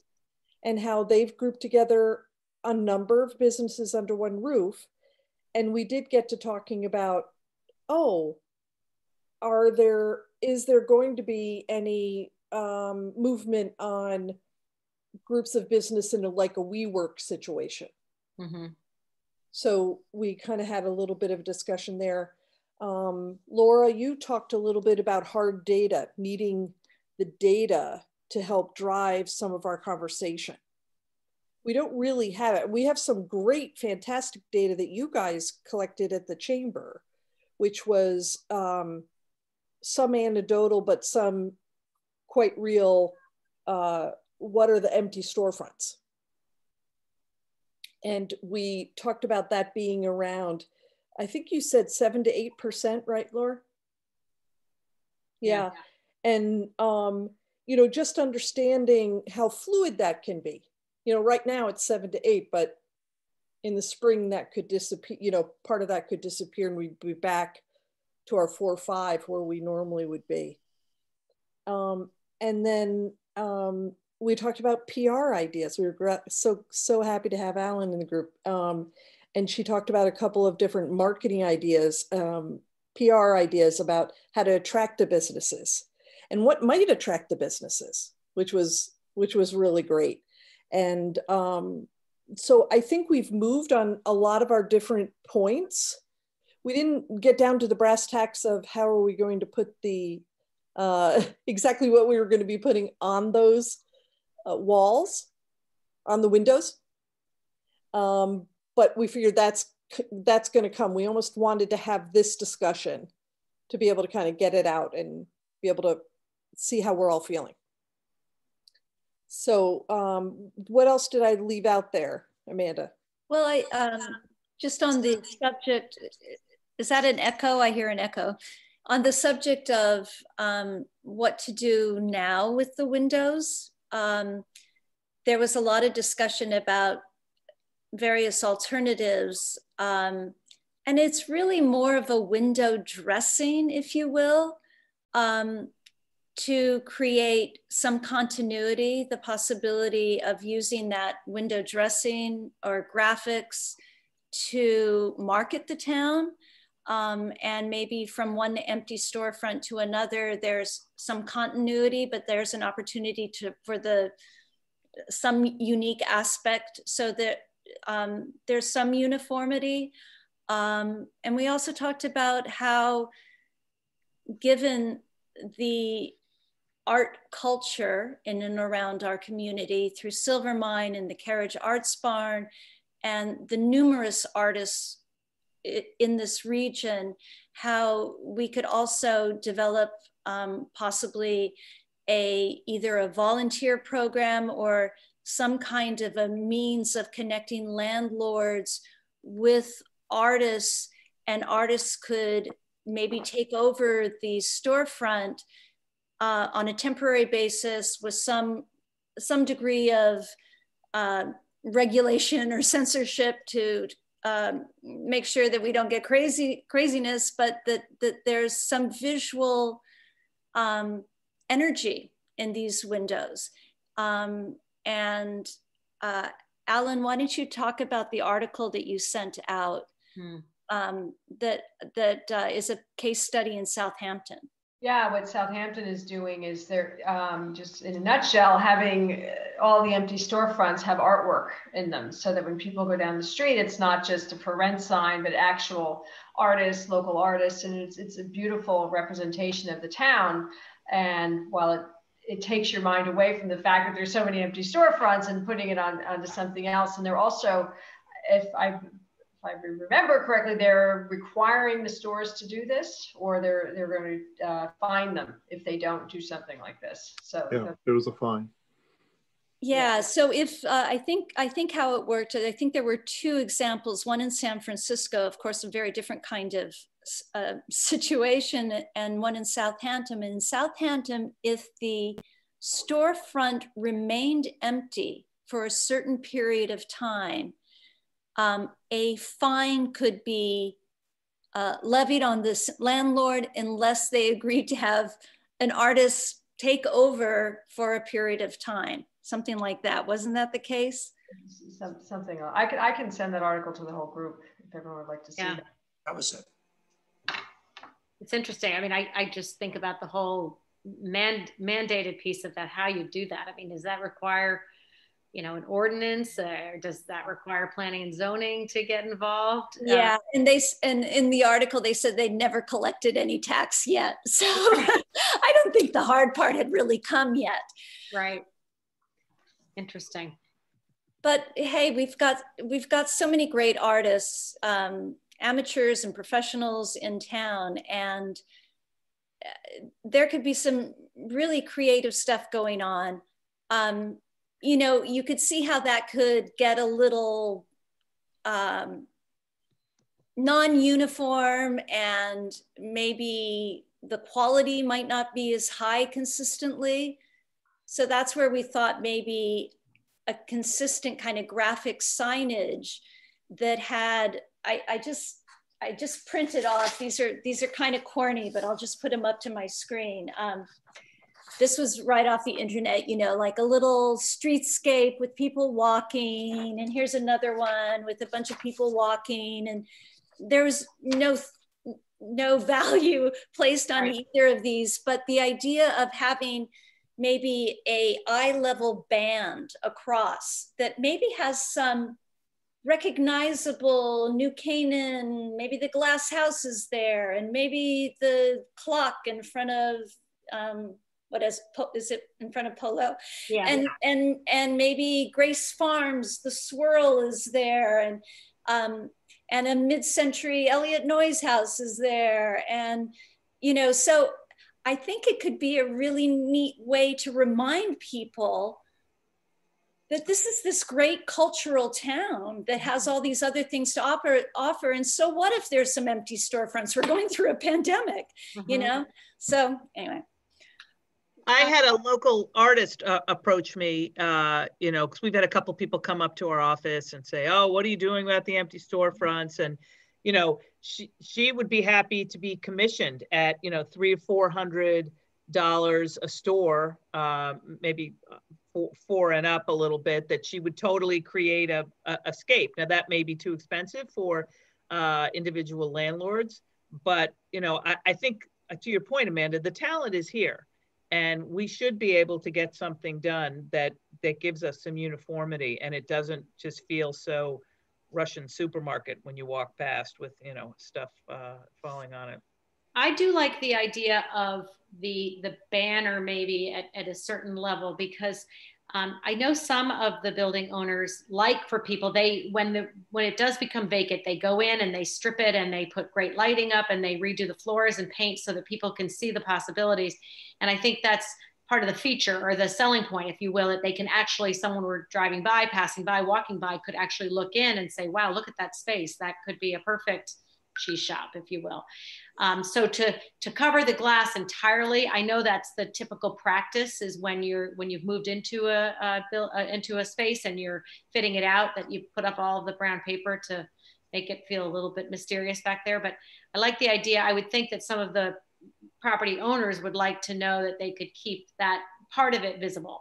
and how they've grouped together a number of businesses under one roof. And we did get to talking about, oh, are there, is there going to be any um, movement on groups of business in a, like a WeWork situation. Mm-hmm. So we kind of had a little bit of a discussion there. Um, Laura, you talked a little bit about hard data, needing the data to help drive some of our conversation. We don't really have it. We have some great, fantastic data that you guys collected at the chamber, which was um, some anecdotal, but some quite real. Uh, what are the empty storefronts? And we talked about that being around, I think you said seven to 8%, right, Laura? Yeah. yeah. And, um, you know, just understanding how fluid that can be. You know, right now it's seven to eight, but in the spring that could disappear, you know, part of that could disappear and we'd be back to our four or five where we normally would be. Um, and then um, we talked about PR ideas. We were so so happy to have Alan in the group, um, and she talked about a couple of different marketing ideas, um, PR ideas about how to attract the businesses and what might attract the businesses, which was which was really great. And um, so I think we've moved on a lot of our different points. We didn't get down to the brass tacks of how are we going to put the uh, exactly what we were going to be putting on those uh, walls, on the windows. Um, but we figured that's that's going to come. We almost wanted to have this discussion to be able to kind of get it out and be able to see how we're all feeling. So um, what else did I leave out there, Amanda? Well, I um, just on the subject, is that an echo? I hear an echo. On the subject of um, what to do now with the windows, um, there was a lot of discussion about various alternatives. Um, and it's really more of a window dressing, if you will. Um, to create some continuity, the possibility of using that window dressing or graphics to market the town. Um, and maybe from one empty storefront to another, there's some continuity, but there's an opportunity to for the some unique aspect so that um, there's some uniformity. Um, and we also talked about how, given the art culture in and around our community through Silvermine and the Carriage Arts Barn and the numerous artists in this region, how we could also develop um, possibly a either a volunteer program or some kind of a means of connecting landlords with artists and artists could maybe take over the storefront uh, on a temporary basis with some some degree of uh, regulation or censorship to um, make sure that we don't get crazy craziness, but that that there's some visual um, energy in these windows. Um, and uh, Alan, why don't you talk about the article that you sent out hmm. Um, that that uh, is a case study in Southampton? Yeah, what Southampton is doing is they're um, just in a nutshell having uh, all the empty storefronts have artwork in them so that when people go down the street, it's not just a for rent sign, but actual artists, local artists. And it's, it's a beautiful representation of the town. And while it, it takes your mind away from the fact that there's so many empty storefronts and putting it on onto something else. And they're also, if I I remember correctly, they're requiring the stores to do this, or they're they're going to uh, fine them if they don't do something like this. So yeah, there was a fine. Yeah. So if uh, I think I think how it worked, I think there were two examples. One in San Francisco, of course, a very different kind of uh, situation, and one in Southampton. In Southampton, if the storefront remained empty for a certain period of time, um, a fine could be uh, levied on this landlord unless they agreed to have an artist take over for a period of time, something like that. Wasn't that the case? Some, something I can I can send that article to the whole group if everyone would like to see yeah. that. That was it. It's interesting. I mean, I, I just think about the whole man, mandated piece of that, how you do that. I mean, does that require you know, an ordinance or does that require planning and zoning to get involved? Uh, Yeah, and they and in the article they said they never collected any tax yet. So I don't think the hard part had really come yet. Right. Interesting. But hey, we've got we've got so many great artists, um, amateurs and professionals in town, and uh, there could be some really creative stuff going on. Um, you know, you could see how that could get a little um, non-uniform and maybe the quality might not be as high consistently. So that's where we thought maybe a consistent kind of graphic signage that had, I, I just, I just printed off, these are, these are kind of corny, but I'll just put them up to my screen. Um, this was right off the internet, you know, like a little streetscape with people walking. And here's another one with a bunch of people walking. And there was no no value placed on Right. either of these, but the idea of having maybe a eye level band across that maybe has some recognizable New Canaan, maybe the glass house is there, and maybe the clock in front of um, what is is it in front of Polo? Yeah. And and and maybe Grace Farms, the swirl is there, and um, and a mid-century Eliot Noyes house is there, and you know, so I think it could be a really neat way to remind people that this is this great cultural town that has all these other things to offer offer and so what if there's some empty storefronts we're going through a pandemic you Mhm. know so anyway I had a local artist uh, approach me, uh, you know, because we've had a couple people come up to our office and say, "Oh, what are you doing about the empty storefronts?" And you know, she she would be happy to be commissioned at you know three or four hundred dollars a store, uh, maybe four, four and up a little bit. That she would totally create a, a escape. Now that may be too expensive for uh, individual landlords, but you know, I, I think uh, to your point, Amanda, the talent is here and we should be able to get something done that that gives us some uniformity and it doesn't just feel so russian supermarket when you walk past with you know stuff uh, falling on it. I do like the idea of the the banner maybe at, at a certain level because um, I know some of the building owners like for people they when the when it does become vacant they go in and they strip it and they put great lighting up and they redo the floors and paint so that people can see the possibilities. And I think that's part of the feature or the selling point if you will that they can actually someone were driving by passing by walking by could actually look in and say wow look at that space. That could be a perfect cheese shop if you will um, so to to cover the glass entirely, I know that's the typical practice is when you're when you've moved into a, a build uh, into a space and you're fitting it out that you put up all of the brown paper to make it feel a little bit mysterious back there. But I like the idea. I would think that some of the property owners would like to know that they could keep that part of it visible.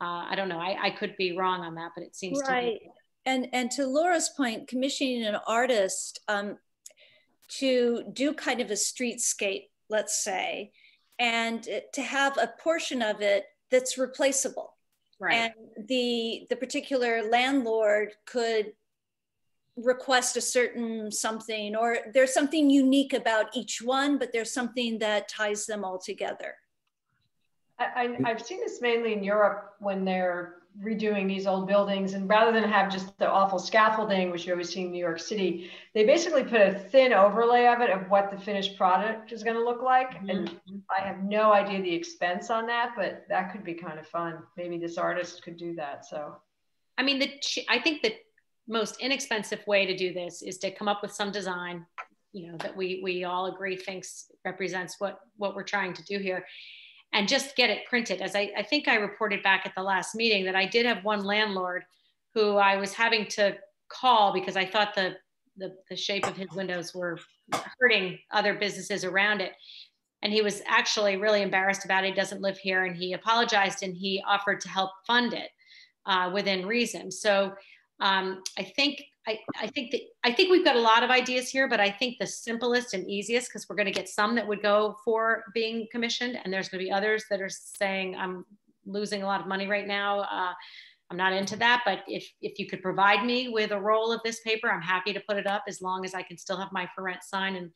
Uh, I don't know. I, I could be wrong on that, but it seems to right me. and and to laura's point commissioning an artist um, to do kind of a streetscape let's say and to have a portion of it that's replaceable Right. and the the particular landlord could request a certain something or there's something unique about each one but there's something that ties them all together I, I, I've seen this mainly in Europe when they're redoing these old buildings, and rather than have just the awful scaffolding, which you always see in New York City, they basically put a thin overlay of it of what the finished product is going to look like. And mm-hmm. I have no idea the expense on that, but that could be kind of fun. Maybe this artist could do that. So I mean, the ch- I think the most inexpensive way to do this is to come up with some design, you know, that we we all agree thinks represents what what we're trying to do here, and just get it printed. As I, I think I reported back at the last meeting that I did have one landlord who I was having to call because I thought the the, the shape of his windows were hurting other businesses around it. And he was actually really embarrassed about it. He doesn't live here, and he apologized and he offered to help fund it uh, within reason. So um, I think I, I think that I think we've got a lot of ideas here, but I think the simplest and easiest because we're going to get some that would go for being commissioned, and there's going to be others that are saying I'm losing a lot of money right now. Uh, I'm not into that, but if, if you could provide me with a roll of this paper, I'm happy to put it up as long as I can still have my for rent sign. And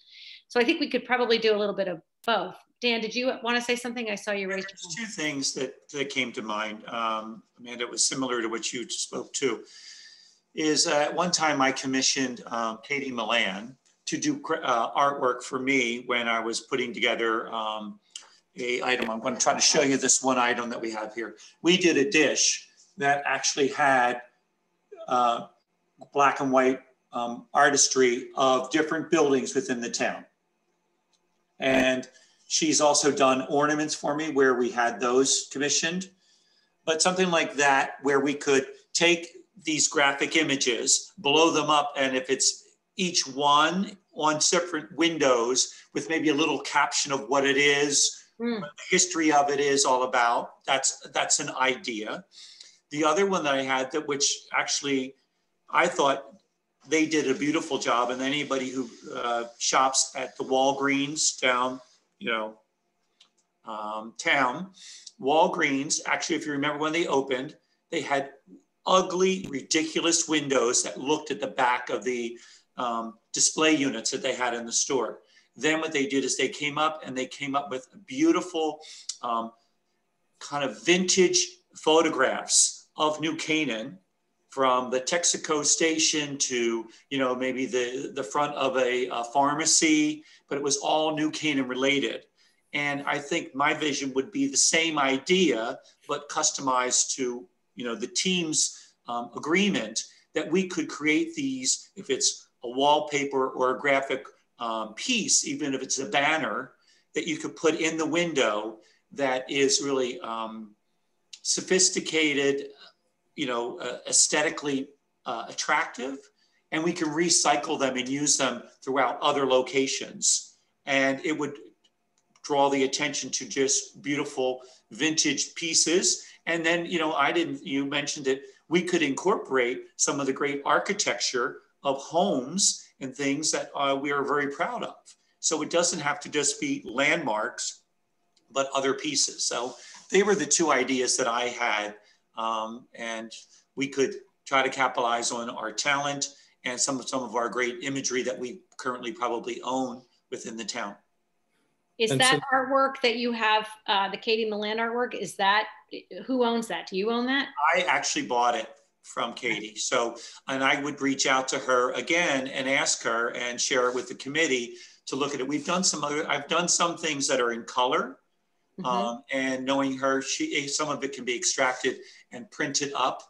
so I think we could probably do a little bit of both. Dan, did you want to say something? I saw you your hand. Two things that, that came to mind, um, Amanda, it was similar to what you spoke to, is at one time I commissioned um, Katie Milan to do uh, artwork for me when I was putting together um, a item. I'm going to try to show you this one item that we have here. We did a dish that actually had uh, black and white um, artistry of different buildings within the town. And she's also done ornaments for me where we had those commissioned. But something like that where we could take these graphic images, blow them up, and if it's each one on separate windows with maybe a little caption of what it is, mm. what the history of it is all about. That's that's an idea. The other one that I had that which actually I thought they did a beautiful job, and anybody who uh, shops at the Walgreens down, you know, um, town, Walgreens. Actually, if you remember when they opened, they had ugly, ridiculous windows that looked at the back of the um, display units that they had in the store. Then what they did is they came up and they came up with beautiful um, kind of vintage photographs of New Canaan from the Texaco station to, you know, maybe the, the front of a, a pharmacy, but it was all New Canaan related. And I think my vision would be the same idea, but customized to, you know, the team's um, agreement that we could create these, if it's a wallpaper or a graphic um, piece, even if it's a banner that you could put in the window that is really um, sophisticated, you know, uh, aesthetically uh, attractive, and we can recycle them and use them throughout other locations. And it would draw the attention to just beautiful vintage pieces. And then, you know, I didn't, you mentioned it, we could incorporate some of the great architecture of homes and things that uh, we are very proud of. So it doesn't have to just be landmarks, but other pieces. So they were the two ideas that I had. Um, and we could try to capitalize on our talent and some of, some of our great imagery that we currently probably own within the town. Is and that so, artwork that you have, uh, the Katie Milan artwork, is that, who owns that? Do you own that? I actually bought it from Katie. So, and I would reach out to her again and ask her and share it with the committee to look at it. We've done some other, I've done some things that are in color. Mm-hmm. Um, and knowing her, she some of it can be extracted and printed up.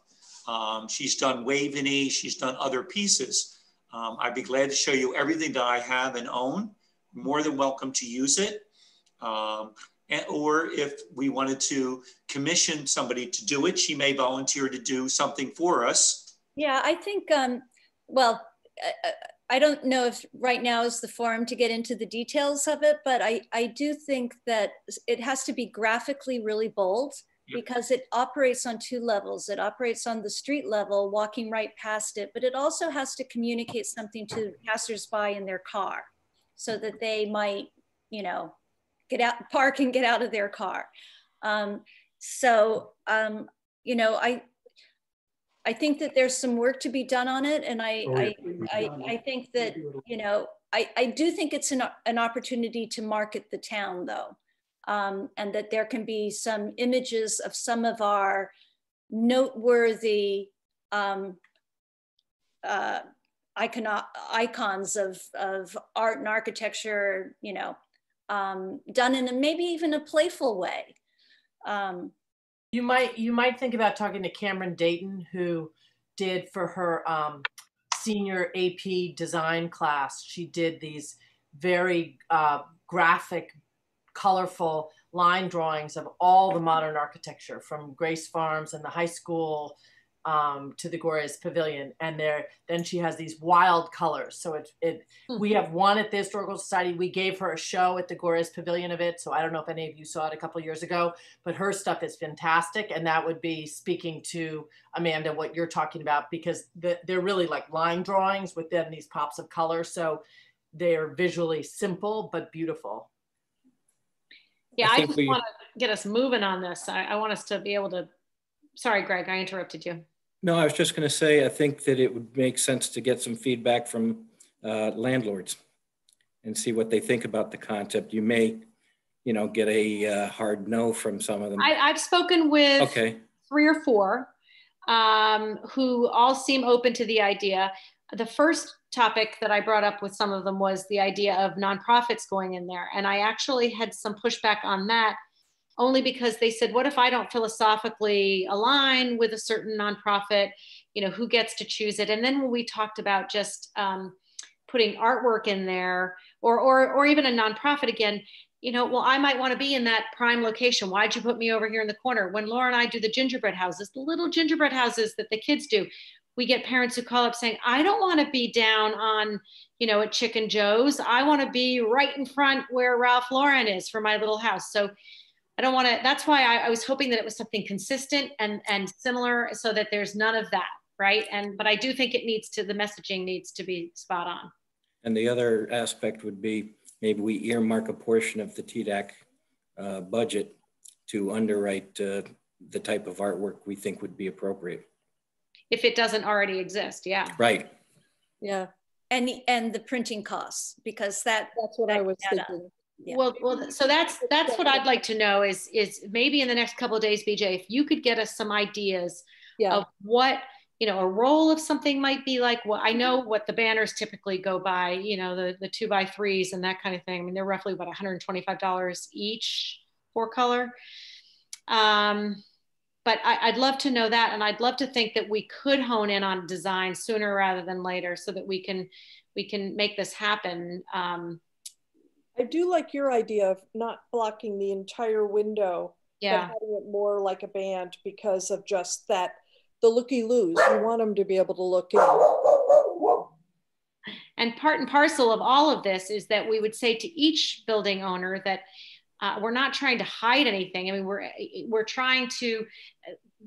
Um, she's done Waveney, she's done other pieces. Um, I'd be glad to show you everything that I have and own. More than welcome to use it. Or if we wanted to commission somebody to do it, she may volunteer to do something for us. Yeah, I think, um, well, I, I don't know if right now is the forum to get into the details of it, but I, I do think that it has to be graphically really bold because it operates on two levels. It operates on the street level, walking right past it, but it also has to communicate something to passersby in their car so that they might, you know, get out, park and get out of their car. Um, so, um, you know, I, I think that there's some work to be done on it. And I, oh. I, I, I, think that, you know, I, I do think it's an, an opportunity to market the town though. Um, and that there can be some images of some of our noteworthy um, uh, icon icons of, of art and architecture, you know, um, done in a, maybe even a playful way. Um, you might you might think about talking to Cameron Dayton, who did for her um, senior AP design class. She did these very uh, graphic, colorful line drawings of all the modern architecture from Grace Farms and the high school um, to the Gores Pavilion, and there then she has these wild colors. So it it mm-hmm. we have one at the Historical Society. We gave her a show at the Gores Pavilion of it. So I don't know if any of you saw it a couple years ago, but her stuff is fantastic, and that would be speaking to Amanda what you're talking about because the, they're really like line drawings within these pops of color. So they're visually simple but beautiful. Yeah, I, I just we... want to get us moving on this. I, I want us to be able to sorry, Greg, I interrupted you. No, I was just going to say, I think that it would make sense to get some feedback from uh, landlords and see what they think about the concept. You may, you know, get a uh, hard no from some of them. I, I've spoken with Okay, three or four um, who all seem open to the idea. The first topic that I brought up with some of them was the idea of nonprofits going in there. And I actually had some pushback on that only because they said, what if I don't philosophically align with a certain nonprofit? You know, who gets to choose it? And then when we talked about just um, putting artwork in there or, or, or even a nonprofit again, you know, well, I might want to be in that prime location. Why'd you put me over here in the corner? When Laura and I do the gingerbread houses, the little gingerbread houses that the kids do, we get parents who call up saying, I don't want to be down on, you know, at Chicken Joe's. I want to be right in front where Ralph Lauren is for my little house. So I don't want to, that's why I, I was hoping that it was something consistent and, and similar so that there's none of that. Right. And, but I do think it needs to, the messaging needs to be spot on. and the other aspect would be maybe we earmark a portion of the TDAC uh, budget to underwrite uh, the type of artwork we think would be appropriate. If it doesn't already exist. Yeah. Right. Yeah. And, the- and the printing costs, because that. That's what I was thinking. up. Yeah. Well, well, so that's that's what I'd like to know is is maybe in the next couple of days, BJ, if you could get us some ideas Yeah. of what you know a roll of something might be like. Well, I know what the banners typically go by, you know, the the two by threes and that kind of thing. I mean, they're roughly about 125 dollars each for color. Um, but I, I'd love to know that, and I'd love to think that we could hone in on design sooner rather than later, so that we can we can make this happen. Um, I do like your idea of not blocking the entire window, Yeah. but having it more like a band because of just that the looky loos. You want them to be able to look in. And part and parcel of all of this is that we would say to each building owner that uh, we're not trying to hide anything. I mean, we're we're trying to.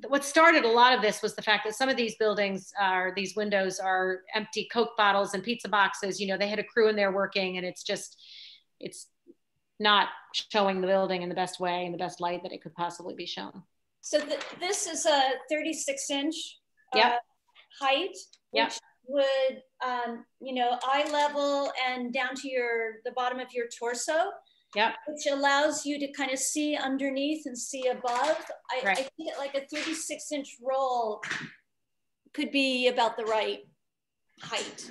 What started a lot of this was the fact that some of these buildings are these windows are empty Coke bottles and pizza boxes. You know, they had a crew in there working, and it's just it's not showing the building in the best way and the best light that it could possibly be shown. So th- this is a 36 inch uh, height, Yep. which would, um, you know, eye level and down to your the bottom of your torso. Yep. Which allows you to kind of see underneath and see above. I, I think like a 36 inch roll could be about the right height.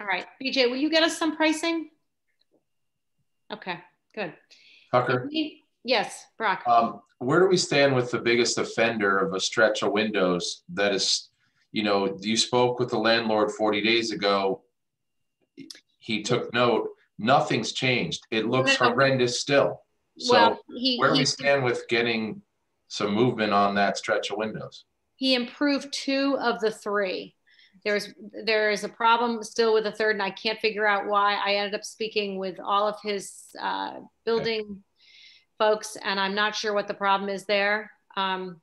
All right, BJ, will you get us some pricing? Okay, good. Tucker, Yes, Brock. um, where do we stand with the biggest offender of a stretch of windows that is, you know, you spoke with the landlord 40 days ago. He took note, nothing's changed. It looks horrendous still. So Well, he- where do we stand with getting some movement on that stretch of windows? he improved two of the three. There's there is a problem still with the third, and I can't figure out why. I ended up speaking with all of his uh, building folks, and I'm not sure what the problem is there. Um,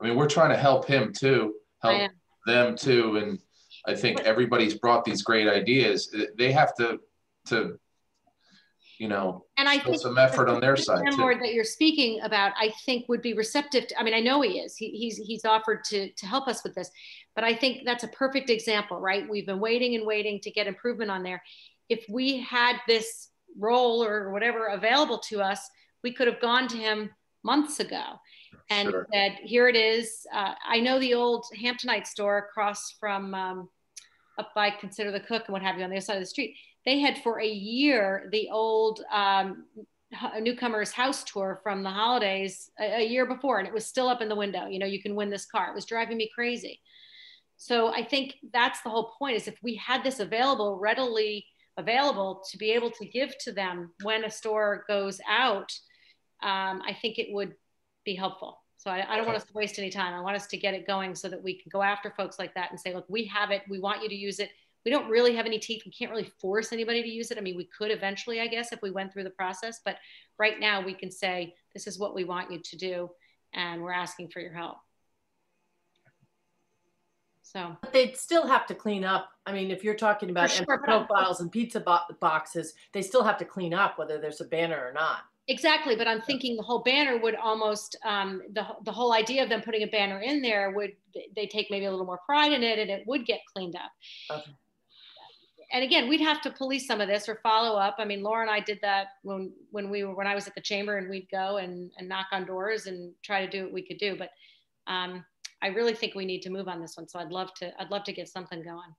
I mean, we're trying to help him too, help them too. And I think everybody's brought these great ideas. They have to, to, you know, and I think some effort on their the side too. that you're speaking about, I think would be receptive. To, I mean, I know he is. He, he's he's offered to to help us with this, but I think that's a perfect example, right? We've been waiting and waiting to get improvement on there. If we had this role or whatever available to us, we could have gone to him months ago and Sure. said, "Here it is." Uh, I know the old Hamptonite store across from um, up by Consider the Cook and what have you on the other side of the street. They had for a year the old um, newcomers house tour from the holidays a, a year before, and it was still up in the window. You know, you can win this car. It was driving me crazy. So I think that's the whole point: is if we had this available, readily available to be able to give to them when a store goes out, um, I think it would be helpful. So I, I don't want us to waste any time. I want us to get it going so that we can go after folks like that and say, look, we have it. We want you to use it. We don't really have any teeth. We can't really force anybody to use it. I mean, we could eventually, I guess, if we went through the process. But right now, we can say, this is what we want you to do, and we're asking for your help. So But they'd still have to clean up. I mean, if you're talking about sure, bottles and pizza bo- boxes, they still have to clean up whether there's a banner or not. Exactly, but I'm thinking the whole banner would almost um, the the whole idea of them putting a banner in there would they take maybe a little more pride in it, and it would get cleaned up. Okay. And again, we'd have to police some of this or follow up. I mean, Laura and I did that when when we were when I was at the chamber, and we'd go and, and knock on doors and try to do what we could do. But um, I really think we need to move on this one. So I'd love to I'd love to get something going.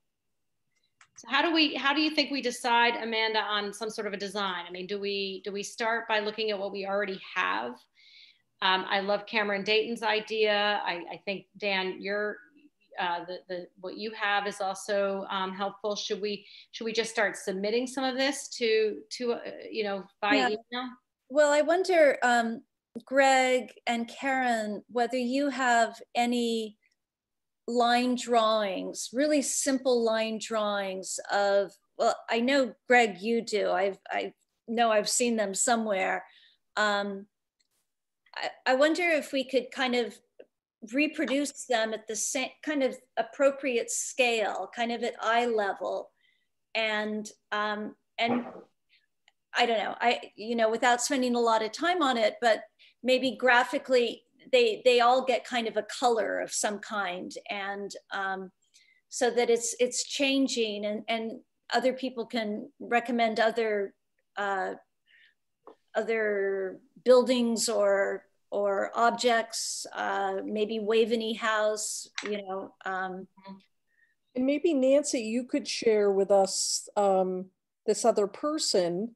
So how do we how do you think we decide, Amanda, on some sort of a design? I mean, do we do we start by looking at what we already have? Um, I love Cameron Dayton's idea. I, I think Dan, your uh, the, the what you have is also um, helpful. Should we should we just start submitting some of this to to uh, you know by Yeah. email? Well, I wonder, um, Greg and Karen, whether you have any line drawings, really simple line drawings of, well, I know Greg, you do. I've, I know I've seen them somewhere. Um, I, I wonder if we could kind of reproduce them at the same kind of appropriate scale, kind of at eye level, and um, and I don't know, I you know, without spending a lot of time on it, but maybe graphically they they all get kind of a color of some kind, and um, so that it's it's changing, and and other people can recommend other uh, other buildings or or objects, uh, maybe Waveney House, you know. Um, And maybe Nancy, you could share with us um, this other person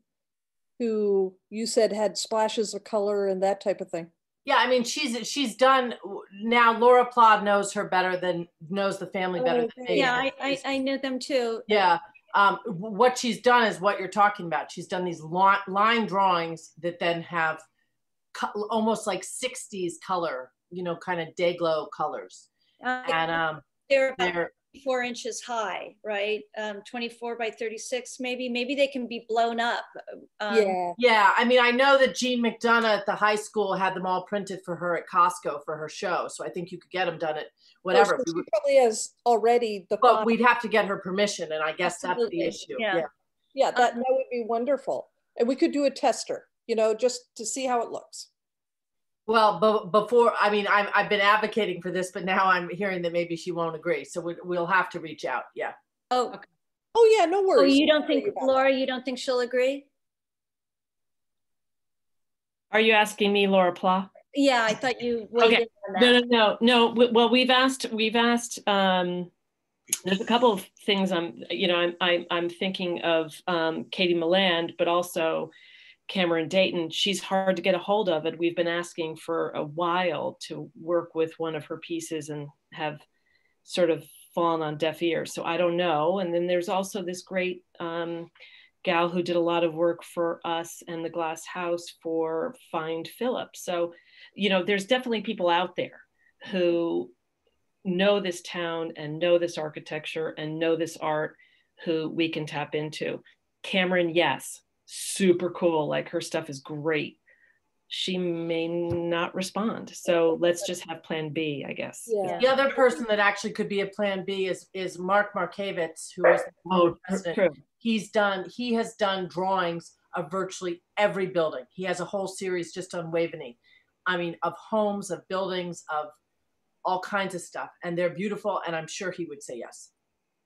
who you said had splashes of color and that type of thing. Yeah, I mean, she's she's done now. Laura Plod knows her better than knows the family better than me. yeah, I, I, I know them too. Yeah. Um, what she's done is what you're talking about. She's done these li- line drawings that then have co- almost like 60s color, you know, kind of day glow colors. Uh, And um, they're about they're, four inches high, right? Um, 24 by 36, maybe. Maybe they can be blown up. Um, Yeah, I mean, I know that Jean McDonough at the high school had them all printed for her at Costco for her show. So I think you could get them done at whatever. Oh, so she probably has already the. But we'd have to get her permission, and I guess that's the issue. yeah. Yeah. Yeah, that, that would be wonderful. And we could do a tester, you know, just to see how it looks. Well, but before, I mean, I've, I've been advocating for this, but now I'm hearing that maybe she won't agree. So we, we'll have to reach out. Yeah. Oh, Oh, yeah, no oh, worries. you don't think, Laura, you don't think she'll agree? Are you asking me, Laura Pla? Yeah, I thought you weighed Okay. on No, that. no, no, no. W- Well, we've asked, we've asked, um, there's a couple of things I'm, you know, I'm, I'm, I'm thinking of, um, Katie Milland, but also Cameron Dayton. She's hard to get a hold of and we've been asking for a while to work with one of her pieces and have sort of fallen on deaf ears. So I don't know. And then there's also this great, um, gal who did a lot of work for us and the glass house for find philip so you know there's definitely people out there who know this town and know this architecture and know this art who we can tap into cameron yes super cool like her stuff is great she may not respond so let's just have plan b i guess The other person that actually could be a plan B is is Mark Markavitz, who is the Oh, former president. true. He's done he has done drawings of virtually every building. He has a whole series just on Waveney. I mean, of homes, of buildings, of all kinds of stuff, and they're beautiful. And I'm sure he would say yes.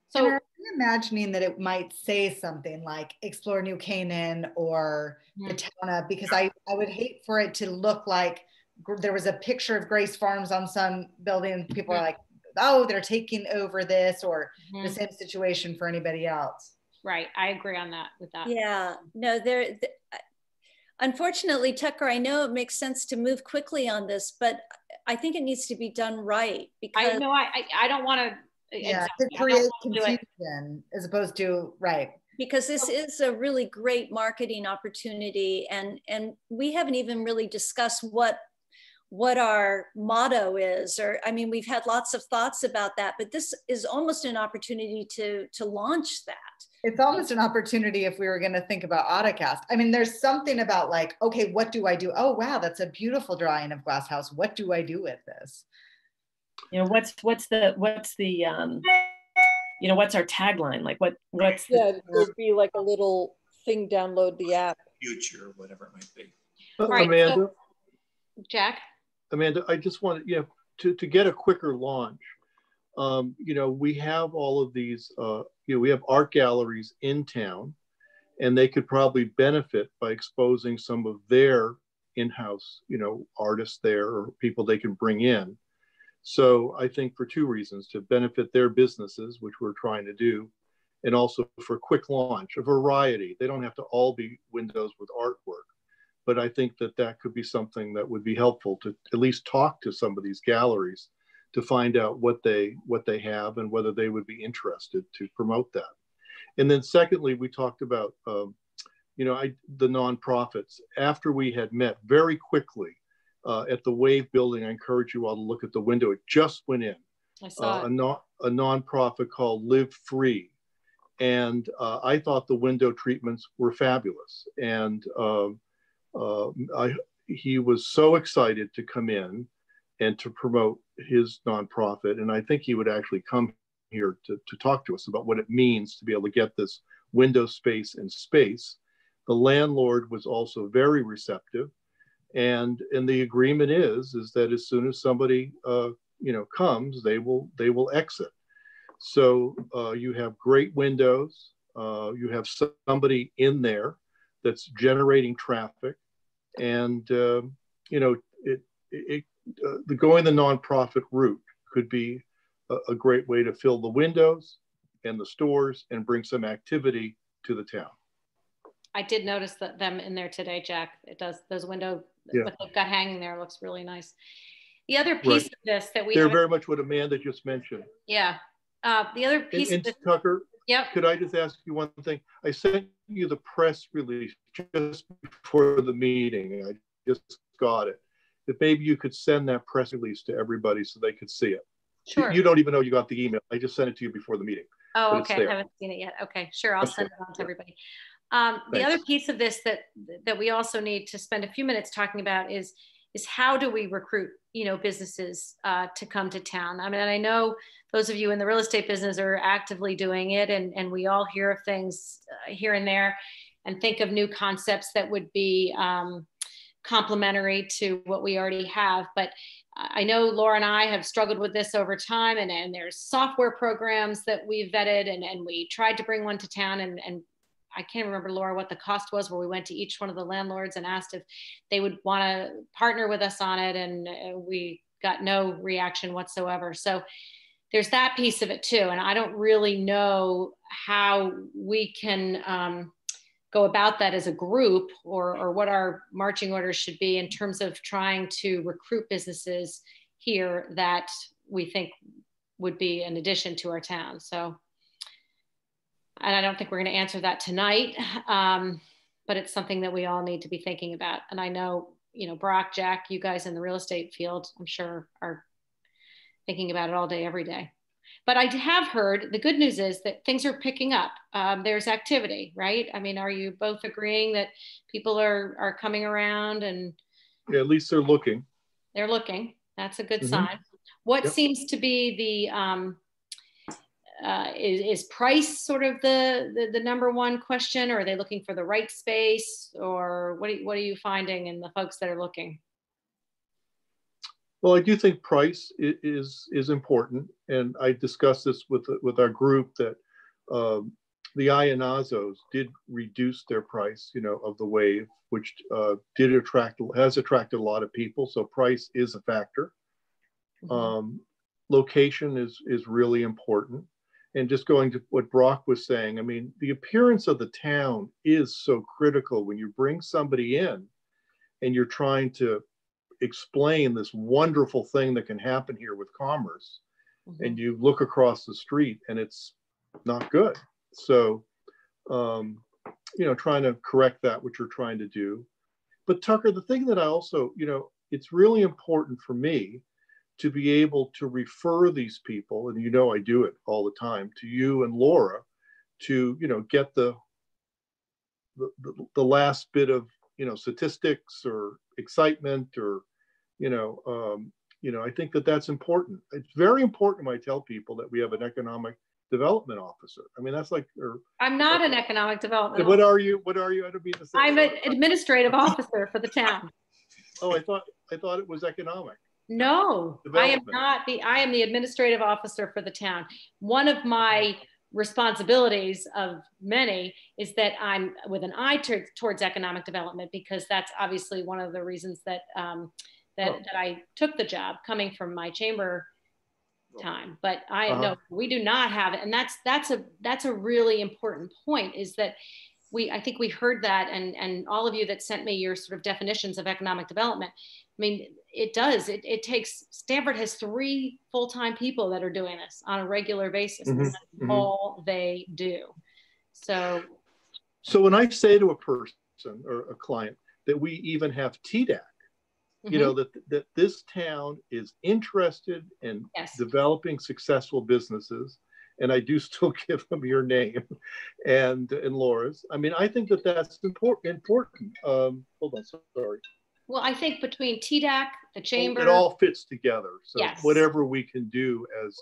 So are you imagining that it might say something like explore New Canaan or the town of, because I, I would hate for it to look like there was a picture of Grace Farms on some building people are like, oh, they're taking over this or the Mhm. same situation for anybody else. Right. I agree on that with that. Yeah, no, there, th- unfortunately, Tucker, I know it makes sense to move quickly on this, but I think it needs to be done right because. I know I, I, I don't want to. Yeah, to create confusion as opposed to, right. because this is a really great marketing opportunity and and we haven't even really discussed what what our motto is or i mean we've had lots of thoughts about that but this is almost an opportunity to to launch that It's almost an opportunity if we were going to think about Otocast. I mean, there's something about like, okay, what do I do? Oh, wow, that's a beautiful drawing of Glass House. What do I do with this? You know what's what's the what's the um you know what's our tagline like what what's the, Yeah, there'd be like a little thing, download the app. future, whatever it might be. All right, so- Amanda, Jack? Amanda, I just wanted, you know, to, to get a quicker launch, um, you know, we have all of these, uh, you know, we have art galleries in town, and they could probably benefit by exposing some of their in-house, you know, artists there or people they can bring in. So I think for two reasons, to benefit their businesses, which we're trying to do, and also for quick launch, a variety. They don't have to all be windows with artwork but I think that that could be something that would be helpful to at least talk to some of these galleries to find out what they what they have and whether they would be interested to promote that. And then secondly, we talked about um, you know I, the nonprofits. After we had met very quickly uh, at the Wave Building, I encourage you all to look at the window. It just went in. I saw Uh, a, non, a nonprofit called Live Free. And uh, I thought the window treatments were fabulous. And um, uh, I, he was so excited to come in and to promote his nonprofit. And I think he would actually come here to, to talk to us about what it means to be able to get this window space and space. The landlord was also very receptive. And, and the agreement is, is that as soon as somebody, uh, you know, comes, they will, they will exit. So uh, you have great windows. Uh, you have somebody in there that's generating traffic, and um, you know it. it uh, the going the nonprofit route could be a, a great way to fill the windows and the stores and bring some activity to the town. I did notice that them in there today, Jack. It does, those window, Yeah. what they've got hanging there looks really nice. The other piece Right. of this that we They're very much what Amanda just mentioned. yeah, uh, the other And, piece of and this, Tucker, Yep. could I just ask you one thing? I sent you the press release just before the meeting. I just got it. If maybe you could send that press release to everybody so they could see it. You- Sure. You don't even know you got the email. I just sent it to you before the meeting. Oh, okay. I haven't seen it yet. Okay, sure. I'll send it on to everybody. Um, the other piece of this that that we also need to spend a few minutes talking about is is how do we recruit you know businesses uh, to come to town? I mean, and I know those of you in the real estate business are actively doing it, and and we all hear of things uh, here and there, and think of new concepts that would be um, complementary to what we already have, but. I know Laura and I have struggled with this over time, and, and there's software programs that we've vetted, and, and we tried to bring one to town, and, and I can't remember, Laura, what the cost was, where we went to each one of the landlords and asked if they would want to partner with us on it, and uh, we got no reaction whatsoever. So there's that piece of it too, and I don't really know how we can. Um, go about that as a group or, or what our marching orders should be in terms of trying to recruit businesses here that we think would be an addition to our town. So, and I don't think we're going to answer that tonight, um, but it's something that we all need to be thinking about. And I know, you know, Brock, Jack, you guys in the real estate field, I'm sure are thinking about it all day, every day. But I have heard the good news is that things are picking up. Um, there's activity, right? I mean, are you both agreeing that people are are coming around and Yeah, at least they're looking. they're looking? That's a good Mhm. sign. What Yep. seems to be the um, uh, is, is price sort of the, the the number one question, or are they looking for the right space, or what are, you- what are you finding in the folks that are looking? Well, I do think price is is important, and I discussed this with with our group that um, the Ionazos did reduce their price, you know, of the wave, which uh, did attract has attracted a lot of people. So price is a factor. Um, location is is really important, and just going to what Brock was saying, I mean, the appearance of the town is so critical when you bring somebody in, and you're trying to explain this wonderful thing that can happen here with commerce and you look across the street and it's not good. So um, you know trying to correct that what you're trying to do. But tucker the thing that i also you know it's really important for me to be able to refer these people and you know i do it all the time to you and laura to you know get the the, the, last bit of you know statistics or excitement or you know um, you know i think that that's important it's very important when i tell people that we have an economic development officer. I mean, that's like, or I'm not an economic development. what officer. are you? What are you? I don't mean to say. I'm an administrative officer for the town. Oh, I thought I thought it was economic. No, I am not the, I am the administrative officer for the town. One of my responsibilities of many is that I'm with an eye to, towards economic development because that's obviously one of the reasons that um, that, Oh. that I took the job coming from my chamber time. But I Uh-huh. no, we do not have it, and that's that's a that's a really important point. Is that we I think we heard that, and and all of you that sent me your sort of definitions of economic development. I mean, it does. It, it takes Stamford has three full time people that are doing this on a regular basis. Mhm, That's mhm. all they do. So So when I say to a person or a client that we even have TDAC, you know that that this town is interested in Yes. developing successful businesses, and I do still give them your name and and Laura's. I mean, I think that that's important. Important. Um, hold on, sorry. Well, I think between TDAC, the chamber, It all fits together. So Yes. whatever we can do as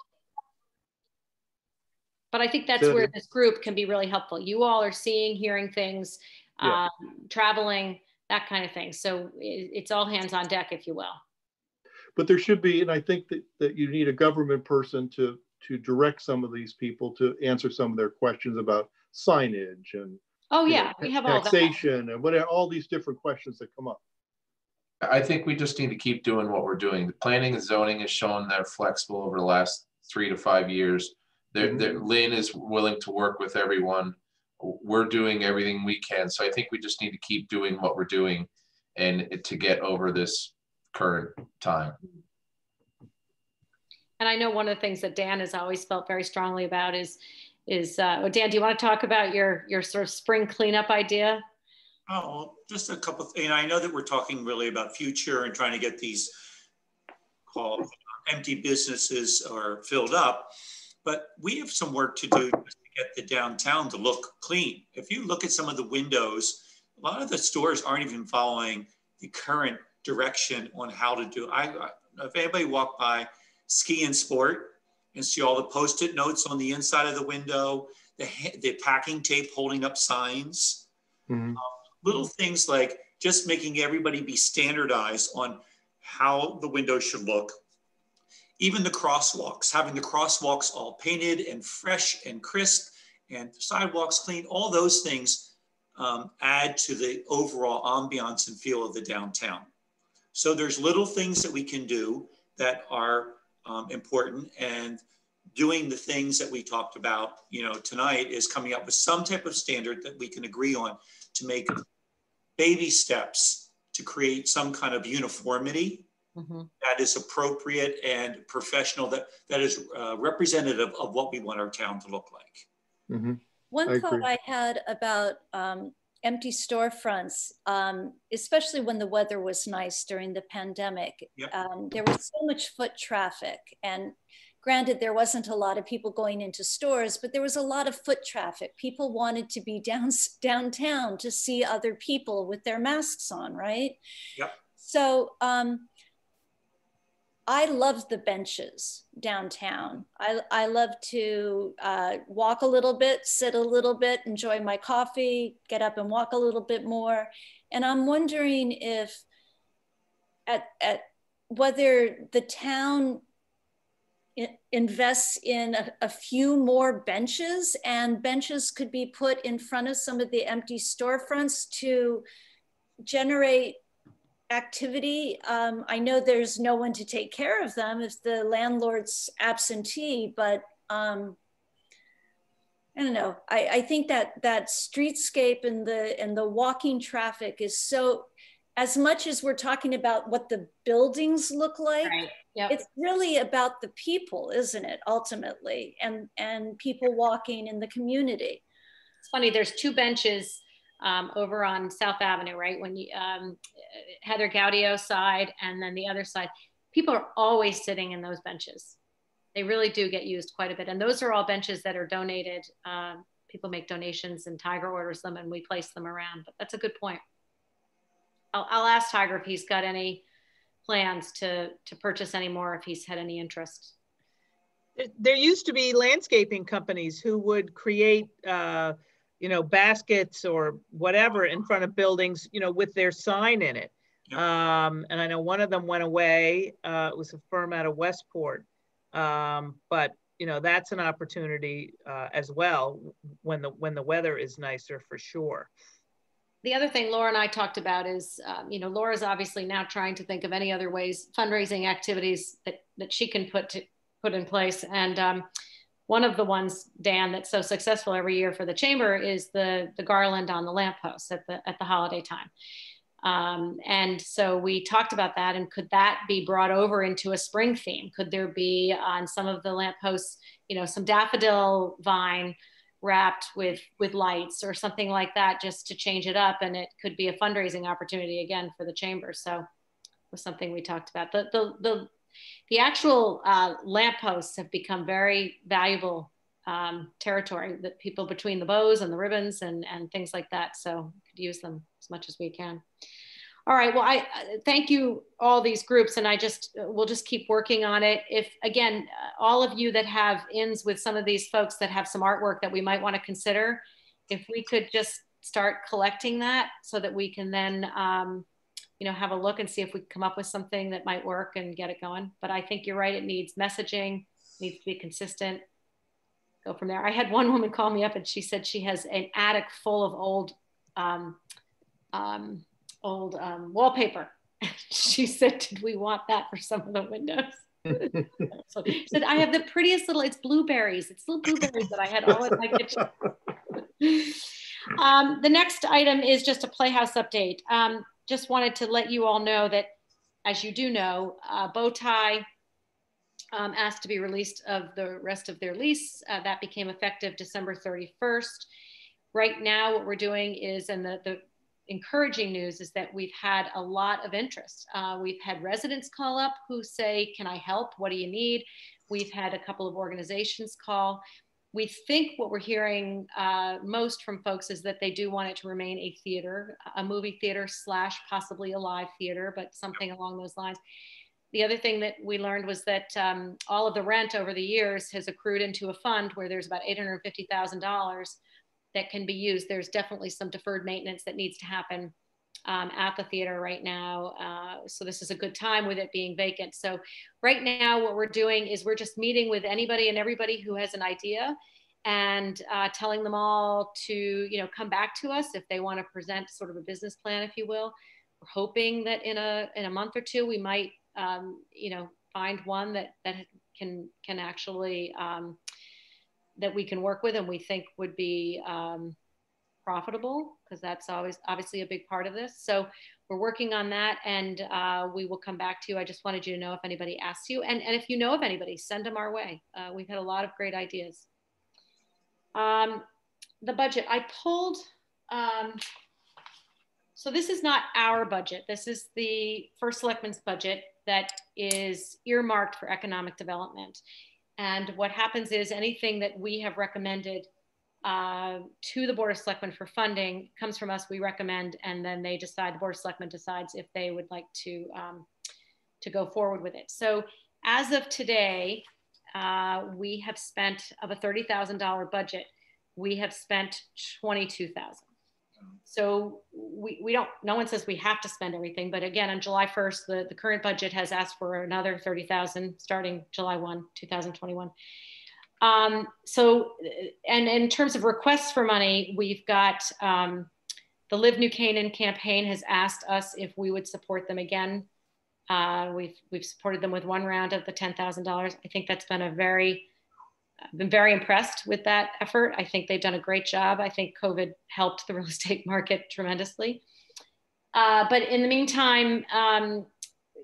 but I think that's where this group can be really helpful. You all are seeing, hearing things, Yeah. um, traveling, that kind of thing. So it, it's all hands on deck, if you will. but there should be, and I think that, that you need a government person to to direct some of these people to answer some of their questions about signage and Oh yeah, know, we have all that. taxation and whatever all these different questions that come up. I think we just need to keep doing what we're doing. The planning and zoning has shown they're flexible over the last three to five years. They're, they're- Lynn is willing to work with everyone. We're doing everything we can. So I think we just need to keep doing what we're doing and to get over this current time. And I know one of the things that Dan has always felt very strongly about is, is, uh, oh, Dan, do you want to talk about your, your sort of spring cleanup idea? Oh, well, just a couple, and I know that we're talking really about future and trying to get these called empty businesses are filled up, but we have some work to do just to get the downtown to look clean. If you look at some of the windows, a lot of the stores aren't even following the current direction on how to do. I, I- if anybody walk by Ski and Sport and see all the post-it notes on the inside of the window, the, the packing tape holding up signs mm-hmm. um, little things like just making everybody be standardized on how the window should look. Even the crosswalks, having the crosswalks all painted and fresh and crisp and sidewalks clean, all those things um, add to the overall ambiance and feel of the downtown. So there's little things that we can do that are um, important and doing the things that we talked about, you know, tonight is coming up with some type of standard that we can agree on to make baby steps to create some kind of uniformity that is appropriate and professional, that, that is uh, representative of what we want our town to look like. One I thought agree. I had about um, empty storefronts, um, especially when the weather was nice during the pandemic. Yep. Um, there was so much foot traffic, and granted, there wasn't a lot of people going into stores, but there was a lot of foot traffic. People wanted to be down downtown to see other people with their masks on, right? Yep. So um, I love the benches downtown. I, I love to uh, walk a little bit, sit a little bit, enjoy my coffee, get up and walk a little bit more. And I'm wondering if at, at whether the town invests in a, a few more benches and benches could be put in front of some of the empty storefronts to generate activity. Um, I know there's no one to take care of them if the landlord's absentee, but um, I don't know. I, I think that that streetscape and the and the walking traffic is so. As much as we're talking about what the buildings look like, Yep. it's really about the people, isn't it? Ultimately, and and people walking in the community. It's funny, there's two benches um, over on South Avenue, right? When you, um, Heather Gaudio side and then the other side, people are always sitting in those benches. They really do get used quite a bit. And those are all benches that are donated. Um, people make donations and Tiger orders them and we place them around. But that's a good point. I'll, I'll ask Tiger if he's got any plans to, to purchase any more, if he's had any interest. There, there used to be landscaping companies who would create, uh, you know, baskets or whatever in front of buildings, you know, with their sign in it. Um, and I know one of them went away. Uh, it was a firm out of Westport. Um, but you know, that's an opportunity uh, as well when the when the weather is nicer for sure. The other thing Laura and I talked about is, um, you know, Laura's obviously now trying to think of any other ways, fundraising activities that that she can put to put in place. And um, one of the ones, Dan, that's so successful every year for the chamber is the the garland on the lampposts at the at the holiday time. Um, and so we talked about that and could that be brought over into a spring theme? Could there be on some of the lampposts, you know, some daffodil vine wrapped with with lights or something like that just to change it up and it could be a fundraising opportunity again for the chamber. So it was something we talked about. The the the, the actual uh, lampposts have become very valuable um, territory that people between the bows and the ribbons and, and things like that. So we could use them as much as we can. All right. Well, I uh, thank you all these groups, and I just uh, we'll just keep working on it. If again, uh, all of you that have ins with some of these folks that have some artwork that we might want to consider, if we could just start collecting that so that we can then um, you know have a look and see if we come up with something that might work and get it going. But I think you're right. It needs messaging, needs to be consistent. Go from there. I had one woman call me up and she said she has an attic full of old um, um, old um, wallpaper. she said, "Did we want that for some of the windows?" so she said, "I have the prettiest little. It's blueberries. It's little blueberries that I had all in my kitchen." um, the next item is just a playhouse update. Um, just wanted to let you all know that, as you do know, uh, Bowtie um, asked to be released of the rest of their lease. Uh, that became effective December 31st. Right now, what we're doing is, and the, the encouraging news is that we've had a lot of interest. Uh, we've had residents call up who say, Can I help? What do you need? We've had a couple of organizations call. We think what we're hearing uh, most from folks is that they do want it to remain a theater, a movie theater slash possibly a live theater, but something along those lines. The other thing that we learned was that um, all of the rent over the years has accrued into a fund where there's about $850,000 that can be used. There's definitely some deferred maintenance that needs to happen um, at the theater right now. Uh, so this is a good time with it being vacant. So right now, what we're doing is we're just meeting with anybody and everybody who has an idea and uh, telling them all to, you know, come back to us if they want to present sort of a business plan, if you will. We're hoping that in a in a month or two we might, um, you know, find one that that can can actually um, that we can work with and we think would be um, profitable because that's always obviously a big part of this. So we're working on that and uh, we will come back to you. I just wanted you to know if anybody asks you and, and if you know of anybody, send them our way. Uh, we've had a lot of great ideas. Um, the budget, I pulled, um, so this is not our budget. This is the first selectman's budget that is earmarked for economic development. And what happens is anything that we have recommended uh, to the Board of Selectmen for funding comes from us, we recommend, and then they decide, the Board of Selectmen decides if they would like to, um, to go forward with it. So as of today, uh, we have spent, of a $30,000 budget, we have spent 22,000. So we, we don't, no one says we have to spend everything, but again, on July 1st, the, the current budget has asked for another 30,000 starting July 1, 2021. Um, so, and in terms of requests for money, we've got um, the Live New Canaan campaign has asked us if we would support them again. Uh, we've, we've supported them with one round of the $10,000. I think that's been a very I've been very impressed with that effort. I think they've done a great job. I think COVID helped the real estate market tremendously. Uh, but in the meantime, um,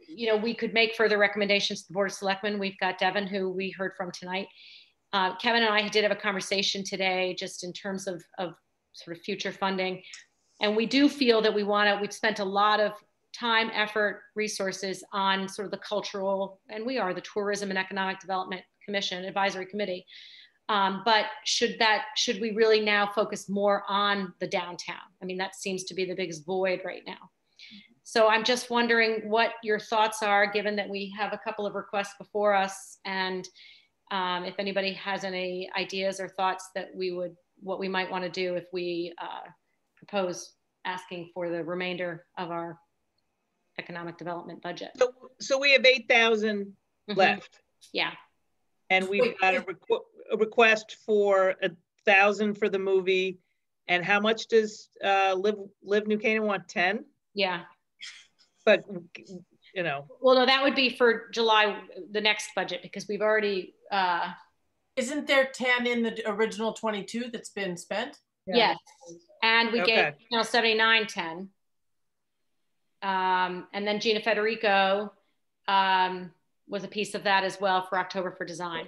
you know, we could make further recommendations to the Board of Selectmen. We've got Devin, who we heard from tonight. Uh, Kevin and I did have a conversation today just in terms of, of sort of future funding. And we do feel that we want to, we've spent a lot of time, effort, resources on sort of the cultural, and we are the tourism and economic development commission, advisory committee. Um, but should that should we really now focus more on the downtown? I mean, that seems to be the biggest void right now. So I'm just wondering what your thoughts are, given that we have a couple of requests before us, and um, if anybody has any ideas or thoughts that we would, what we might want to do if we uh, propose asking for the remainder of our economic development budget. So, so we have eight thousand Mhm. left. Yeah. And we've got a, requ- a request for a thousand for the movie. And how much does uh, Live Live New Canaan want? Ten? Yeah. But you know, Well, no, that would be for July, the next budget, because we've already, uh, Isn't there ten in the original twenty-two that's been spent? yes. And we gave, Okay. you know, seventy-nine, ten. Um, and then Gina Federico, um, was a piece of that as well for October for design.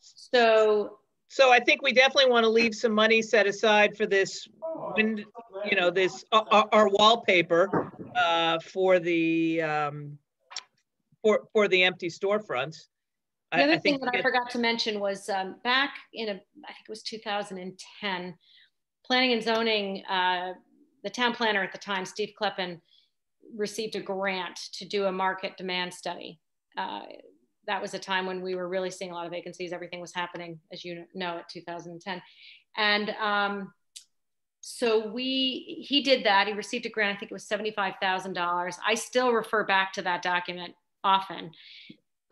So, so I think we definitely want to leave some money set aside for this, wind, you know, this, our, our wallpaper uh, for the, um, for, for the empty storefronts. I- The other thing that I forgot to mention was um, back in a, I think it was 2010, planning and zoning, uh, the town planner at the time, Steve Kleppin, received a grant to do a market demand study. Uh, that was a time when we were really seeing a lot of vacancies. Everything was happening, as you know, at 2010. And um, so we, he did that. He received a grant. I think it was $75,000. I still refer back to that document often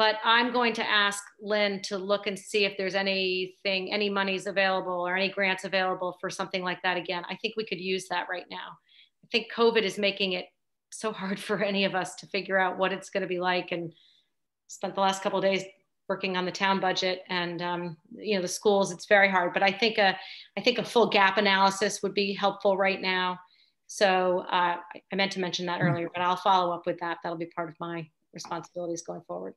but I'm going to ask Lynn to look and see if there's anything, any monies available or any grants available for something like that again. I think we could use that right now. I think COVID is making it so hard for any of us to figure out what it's going to be like and spent the last couple of days working on the town budget and um, you know the schools it's very hard but i think a i think a full gap analysis would be helpful right now. So uh, i meant to mention that earlier but i'll follow up with that. That'll be part of my responsibilities going forward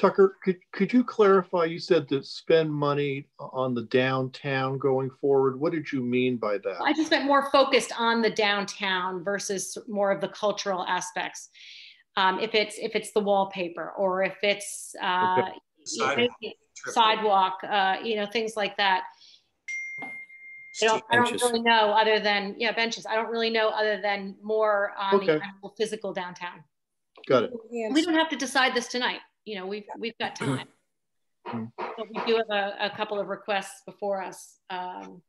Tucker, could, could you clarify? You said to spend money on the downtown going forward. What did you mean by that? I just meant more focused on the downtown versus more of the cultural aspects. Um, if it's if it's the wallpaper or if it's uh, Okay. you sidewalk, uh, you know, things like that. I don't, I don't really know other than yeah benches. I don't really know other than more on Okay. actual physical downtown. Got it. We don't have to decide this tonight. You know, we've we've got time. But we do have a, a couple of requests before us. Um,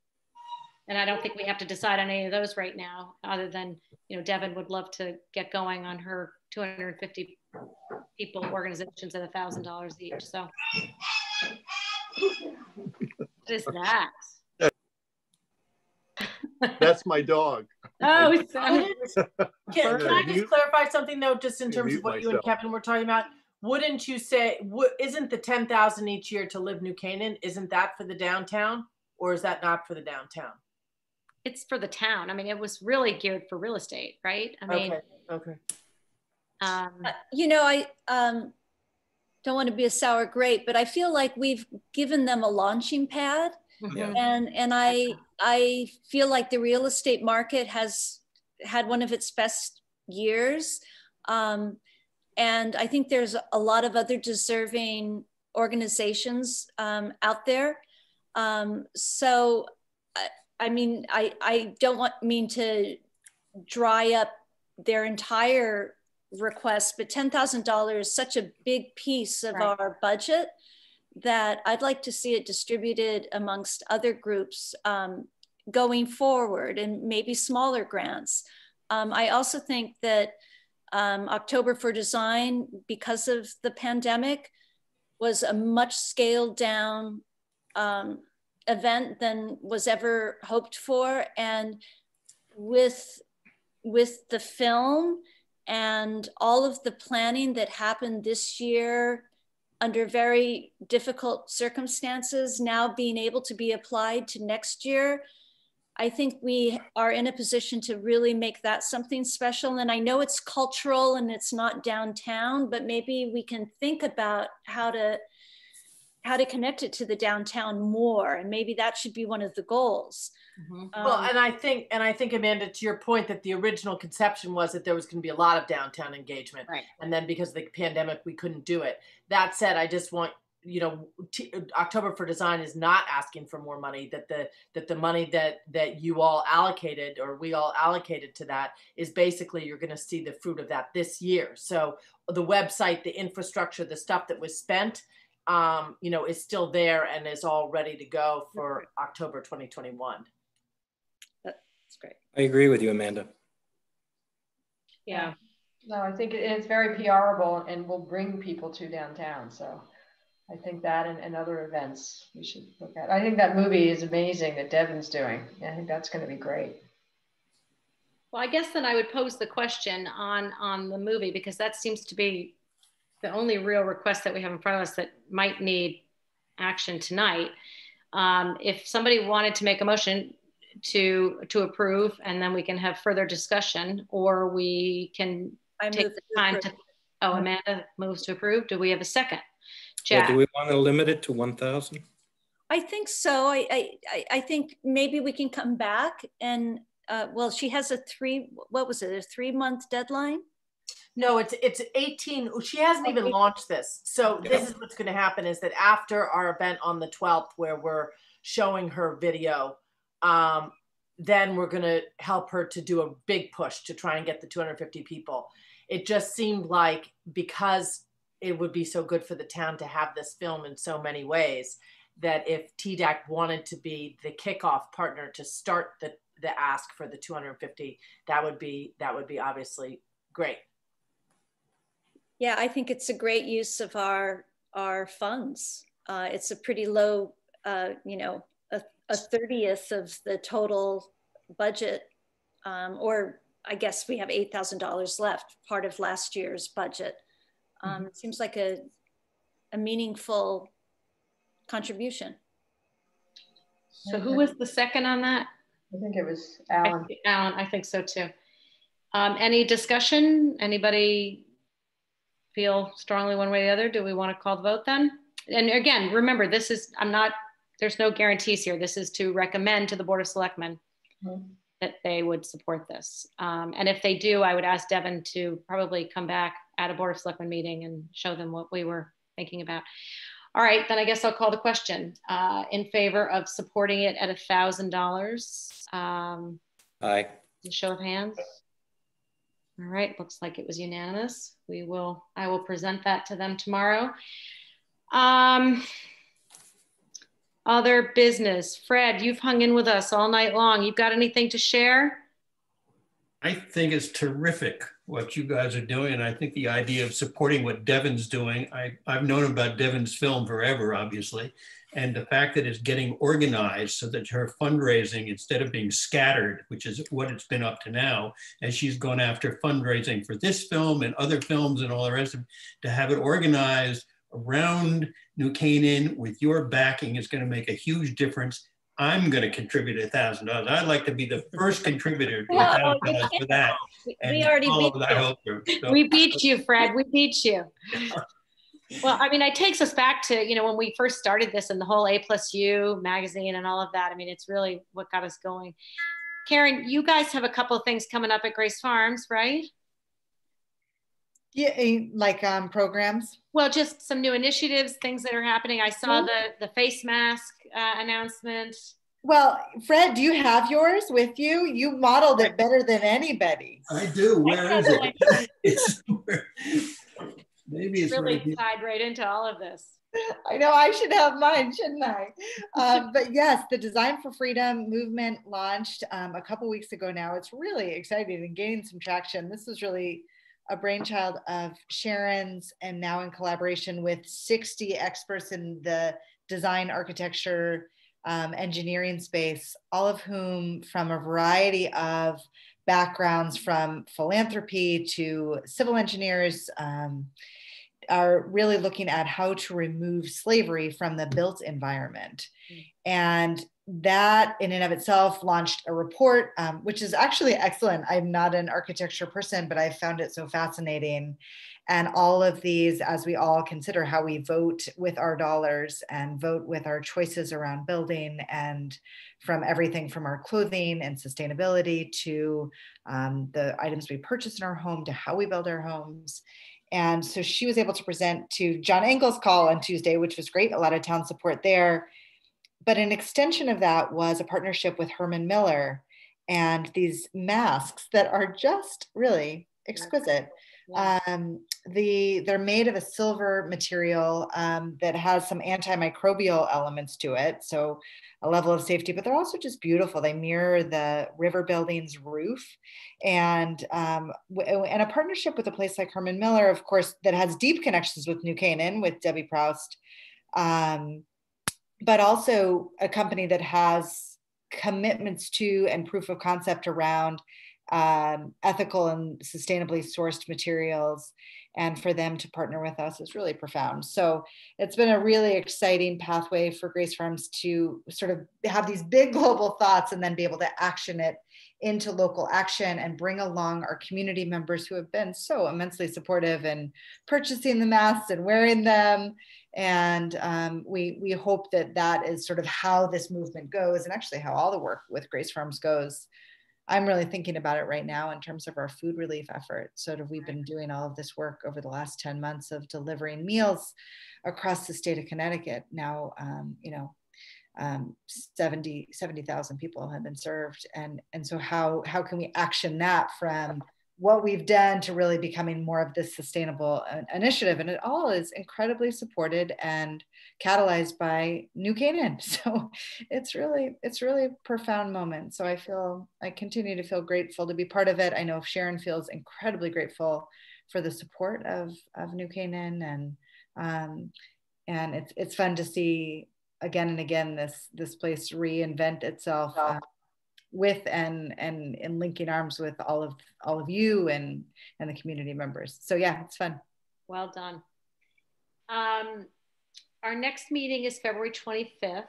and I don't think we have to decide on any of those right now, other than, you know, Devin would love to get going on her 250 people, organizations at a thousand dollars each, so. What is that? That's my dog. Oh, Can, can I just clarify something though, just in terms of what you and. Kevin were talking about? Wouldn't you say, would, isn't the ten thousand each year to live New Canaan, isn't that for the downtown? Or is that not for the downtown? It's for the town. I mean, it was really geared for real estate, right? I mean, Okay, okay. um, You know, I um, don't want to be a sour grape, but I feel like we've given them a launching pad. Yeah. And and I I feel like the real estate market has had one of its best years. Um, and I think there's a lot of other deserving organizations um, out there. Um, so, I, I mean, I, I don't want mean to dry up their entire request, but $10,000 is such a big piece of Right. our budget that I'd like to see it distributed amongst other groups um, going forward and maybe smaller grants. Um, I also think that um, October for Design, because of the pandemic, was a much scaled down um, event than was ever hoped for. And with, with the film and all of the planning that happened this year under very difficult circumstances, now being able to be applied to next year, I think we are in a position to really make that something special. And I know it's cultural and it's not downtown, but maybe we can think about how to how to connect it to the downtown more. And maybe that should be one of the goals. Well, Um, and I think, and I think Amanda, to your point, that the original conception was that there was going to be a lot of downtown engagement, Right. and then because of the pandemic, we couldn't do it. That said, I just want you know, T- October for Design is not asking for more money. That the that the money that that you all allocated or we all allocated to that is basically you're going to see the fruit of that this year. So the website, the infrastructure, the stuff that was spent, um, you know, is still there and is all ready to go for October 2021. That's great. I agree with you, Amanda. Yeah. No, I think it- it's very PRable and will bring people to downtown. So I think that and, and other events we should look at. I think that movie is amazing that Devin's doing. I think that's going to be great. Well, I guess then I would pose the question on on the movie because that seems to be the only real request that we have in front of us that might need action tonight. Um, if somebody wanted to make a motion to to approve, and then we can have further discussion, or we can I take the to time to. Oh, Amanda moves to approve. Do we have a second? Yeah, Jack. do we want to limit it to 1,000? I think so. I, I, I- I think maybe we can come back and, uh, well, she has a three, what was it, a three month deadline? No, it's it's 18. She hasn't even launched this. So this is what's going to happen is that after our event on the 12th, where we're showing her video, um, then we're going to help her to do a big push to try and get the 250 people. It just seemed like because it would be so good for the town to have this film in so many ways that if TDAC wanted to be the kickoff partner to start the the ask for the 250, that would be that would be obviously great. Yeah, I think it's a great use of our, our funds. Uh, it's a pretty low, uh, you know, a, a 30th of the total budget. Um, or I guess we have $8,000 left, part of last year's budget. Um, It seems like a, a meaningful contribution. So who was the second on that? I think it was I Alan. think- Alan, I think so too. Um, any discussion? Anybody feel strongly one way or the other? Do we want to call the vote then? And again, remember, this is, I'm not, there's no guarantees here. This is to recommend to the Board of Selectmen Mhm. that they would support this. Um, and if they do, I would ask Devin to probably come back at a Board of Selectmen meeting and show them what we were thinking about. All right, then I guess I'll call the question. Uh, in favor of supporting it at a thousand dollars? Um, Aye. show of hands. All right, looks like it was unanimous. We will, I will present that to them tomorrow. Um, other business. Fred, you've hung in with us all night long. You've got anything to share? I think it's terrific what you guys are doing. And I think the idea of supporting what Devin's doing, I, I've known about Devin's film forever, obviously. And the fact that it's getting organized so that her fundraising, instead of being scattered, which is what it's been up to now, as she's gone after fundraising for this film and other films and all the rest of it, to have it organized around New Canaan with your backing is going to make a huge difference. I'm going to contribute a thousand dollars. I'd like to be the first contributor to a thousand dollars for that. We already beat you. So- We beat you, Fred. We beat you. Well, I mean, it takes us back to, you know, when we first started this and the whole A plus U magazine and all of that. I mean, it's really what got us going. Karen, you guys have a couple of things coming up at Grace Farms, right? Yeah, like um, programs. Well, just some new initiatives, things that are happening. I saw Mhm. the the face mask uh, announcement. Well, Fred, do you have yours with you? You modeled it better than anybody. I do. Where is it? It's where- Maybe it's really right tied right into all of this. I know I should have mine, shouldn't I? Um, but yes, the Design for Freedom movement launched um, a couple weeks ago now. It's really exciting and gaining some traction. This was really a brainchild of Sharon's and now in collaboration with 60 experts in the design, architecture, um, engineering space, all of whom from a variety of backgrounds from philanthropy to civil engineers, um, are really looking at how to remove slavery from the built environment. And that, in and of itself, launched a report, um, which is actually excellent. I'm not an architecture person, but I found it so fascinating. And all of these, as we all consider how we vote with our dollars and vote with our choices around building, and from everything from our clothing and sustainability to um, the items we purchase in our home to how we build our homes and so she was able to present to John Engel's call on Tuesday, which was great, a lot of town support there. But an extension of that was a partnership with Herman Miller and these masks that are just really exquisite. Um, the they're made of a silver material um, that has some antimicrobial elements to it, so a level of safety. But they're also just beautiful. They mirror the river building's roof, and um, and a partnership with a place like Herman Miller, of course, that has deep connections with New Canaan with Debbie Proust, um, but also a company that has commitments to and proof of concept around um, ethical and sustainably sourced materials. And for them to partner with us is really profound. So it's been a really exciting pathway for grace farms to sort of have these big global thoughts and then be able to action it into local action and bring along our community members who have been so immensely supportive in purchasing the masks and wearing them and um, we we hope that that is sort of how this movement goes and actually how all the work with grace farms goes I'm really thinking about it right now in terms of our food relief effort. Sort of, we've been doing all of this work over the last 10 months of delivering meals across the state of Connecticut. Now, um, you know, um, 70 70,000 people have been served, and and so how how can we action that from what we've done to really becoming more of this sustainable uh, initiative and it all is incredibly supported and catalyzed by new canaan. So it's really it's really a profound moment. So i feel i continue to feel grateful to be part of it. I know sharon feels incredibly grateful for the support of of new canaan and um and it's it's fun to see again and again this this place reinvent itself. Uh, with and and and linking arms with all of all of you and and the community members so yeah it's fun well done um our next meeting is February 25th,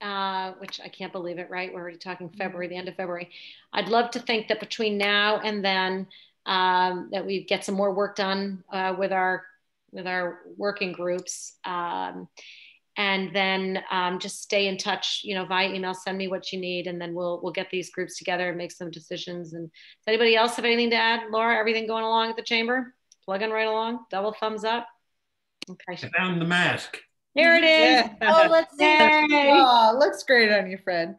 uh, which I can't believe it, right? We're already talking mm-hmm. February, the end of February. I'd love to think that between now and then um, that we get some more work done uh, with our with our working groups. Um, and then um, just stay in touch you know via email send me what you need and then we'll we'll get these groups together and make some decisions. And does anybody else have anything to add? Laura everything going along at the chamber? Plugging right along? Double thumbs up? Okay. I found the mask. Here it is. Oh let's see. Oh looks great on you fred.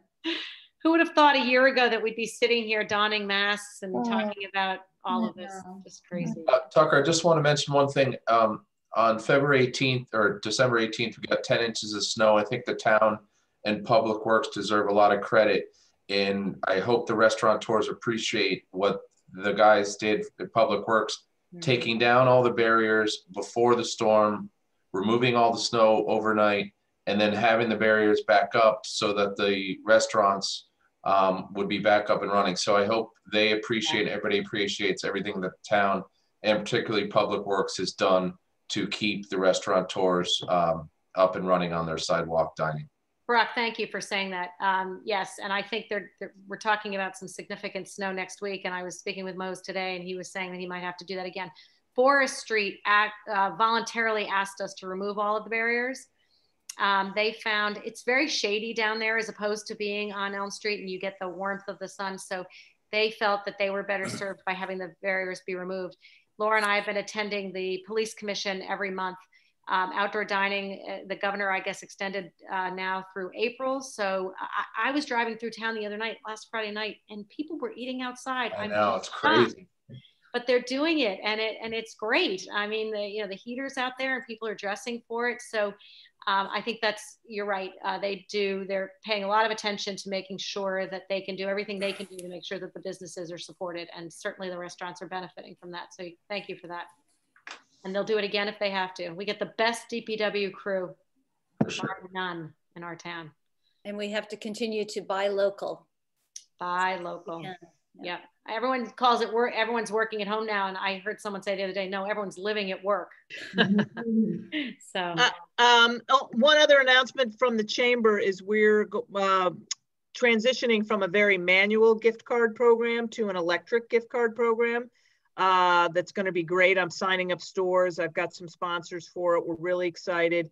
Who would have thought a year ago that we'd be sitting here donning masks and oh. talking about all of this? Just crazy. Uh, tucker i just want to mention one thing. Um, on February 18th or December 18th, we got 10 inches of snow. I think the town and Public Works deserve a lot of credit. And I hope the restaurateurs appreciate what the guys did at Public Works, mm-hmm. taking down all the barriers before the storm, removing all the snow overnight, and then having the barriers back up so that the restaurants um, would be back up and running. So I hope they appreciate, everybody appreciates everything that the town and particularly Public Works has done to keep the restaurateurs um, up and running on their sidewalk dining. Brock, thank you for saying that. Um, yes, and I think they're, they're, we're talking about some significant snow next week. And I was speaking with Mose today, and he was saying that he might have to do that again. Forest Street act, uh, voluntarily asked us to remove all of the barriers. Um, they found it's very shady down there as opposed to being on Elm Street, and you get the warmth of the sun. So they felt that they were better served by having the barriers be removed. Laura and I have been attending the police commission every month. Um, outdoor dining, uh, the governor, I guess, extended uh, now through April. So I, I, was driving through town the other night, last Friday night, and people were eating outside. I, I know mean, it's crazy. But they're doing it, and it and it's great. I mean, the you know the heaters out there, and people are dressing for it. So um, I think that's you're right. Uh, they do. They're paying a lot of attention to making sure that they can do everything they can do to make sure that the businesses are supported, and certainly the restaurants are benefiting from that. So thank you for that. And they'll do it again if they have to. We get the best DPW crew, sure. none in our town. And we have to continue to buy local. Buy local. Yeah. yeah. Everyone calls it work. Everyone's working at home now. And I heard someone say the other day, no, everyone's living at work. so, uh, um, oh, one other announcement from the chamber is we're uh, transitioning from a very manual gift card program to an electric gift card program. Uh, that's going to be great. I'm signing up stores. I've got some sponsors for it. We're really excited.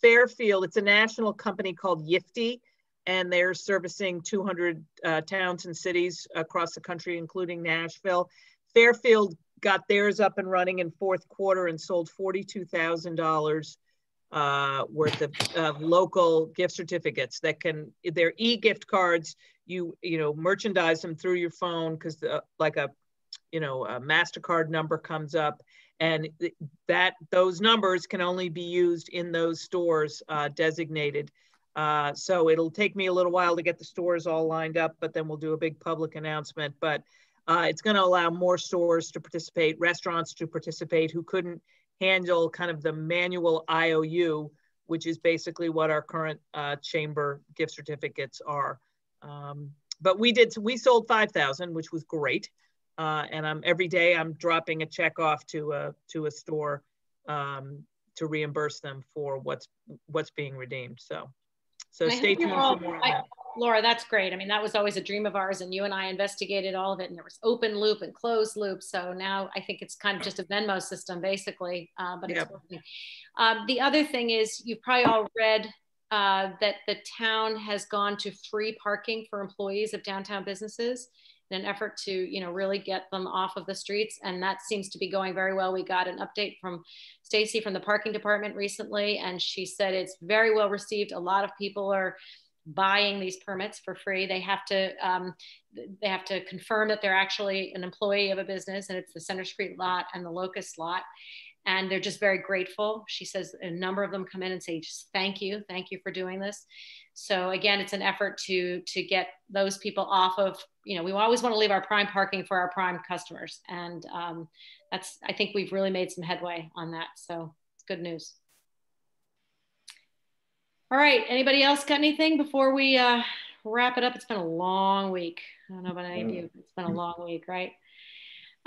Fairfield, it's a national company called Yiftee and they're servicing 200 uh, towns and cities across the country, including Nashville. Fairfield got theirs up and running in fourth quarter and sold $42,000 uh, worth of, of local gift certificates that can, they're e-gift cards. You, you know, merchandise them through your phone because like a, you know, a MasterCard number comes up and that those numbers can only be used in those stores uh, designated. Uh, so it'll take me a little while to get the stores all lined up, but then we'll do a big public announcement. But uh, it's going to allow more stores to participate, restaurants to participate who couldn't handle kind of the manual IOU, which is basically what our current uh, chamber gift certificates are. Um, but we did, we sold 5,000, which was great. Uh, and I'm every day I'm dropping a check off to a to a store um, to reimburse them for what's what's being redeemed. So so stay tuned all, for more. I, that. Laura, that's great. I mean, that was always a dream of ours, and you and I investigated all of it, and there was open loop and closed loop. So now I think it's kind of just a Venmo system, basically, uh, but it's yep. working. Um, the other thing is, you've probably all read uh, that the town has gone to free parking for employees of downtown businesses in an effort to you know really get them off of the streets and that seems to be going very well. We got an update from stacy from the parking department recently and she said it's very well received. A lot of people are buying these permits for free. They have to um, they have to confirm that they're actually an employee of a business and it's the center street lot and the locust lot and they're just very grateful she says a number of them come in and say just thank you thank you for doing this so again, it's an effort to to get those people off of, you know, we always want to leave our prime parking for our prime customers. And um, that's, I think we've really made some headway on that. So it's good news. All right, anybody else got anything before we uh, wrap it up? It's been a long week. I don't know about any of you, it's been a long week, right?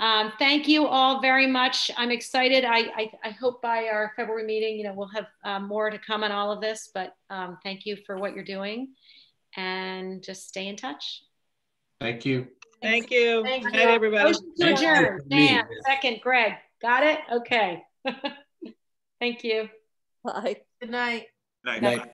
Um, thank you all very much. I'm excited. I, I, I, hope by our February meeting, you know, we'll have um, more to come on all of this, but um, thank you for what you're doing and just stay in touch. Thank you. Thank you. Thank you. Good night, everybody. Motion to adjourn. Dan, second, Greg. Got it? Okay. thank you. Bye. Good night. Night. night.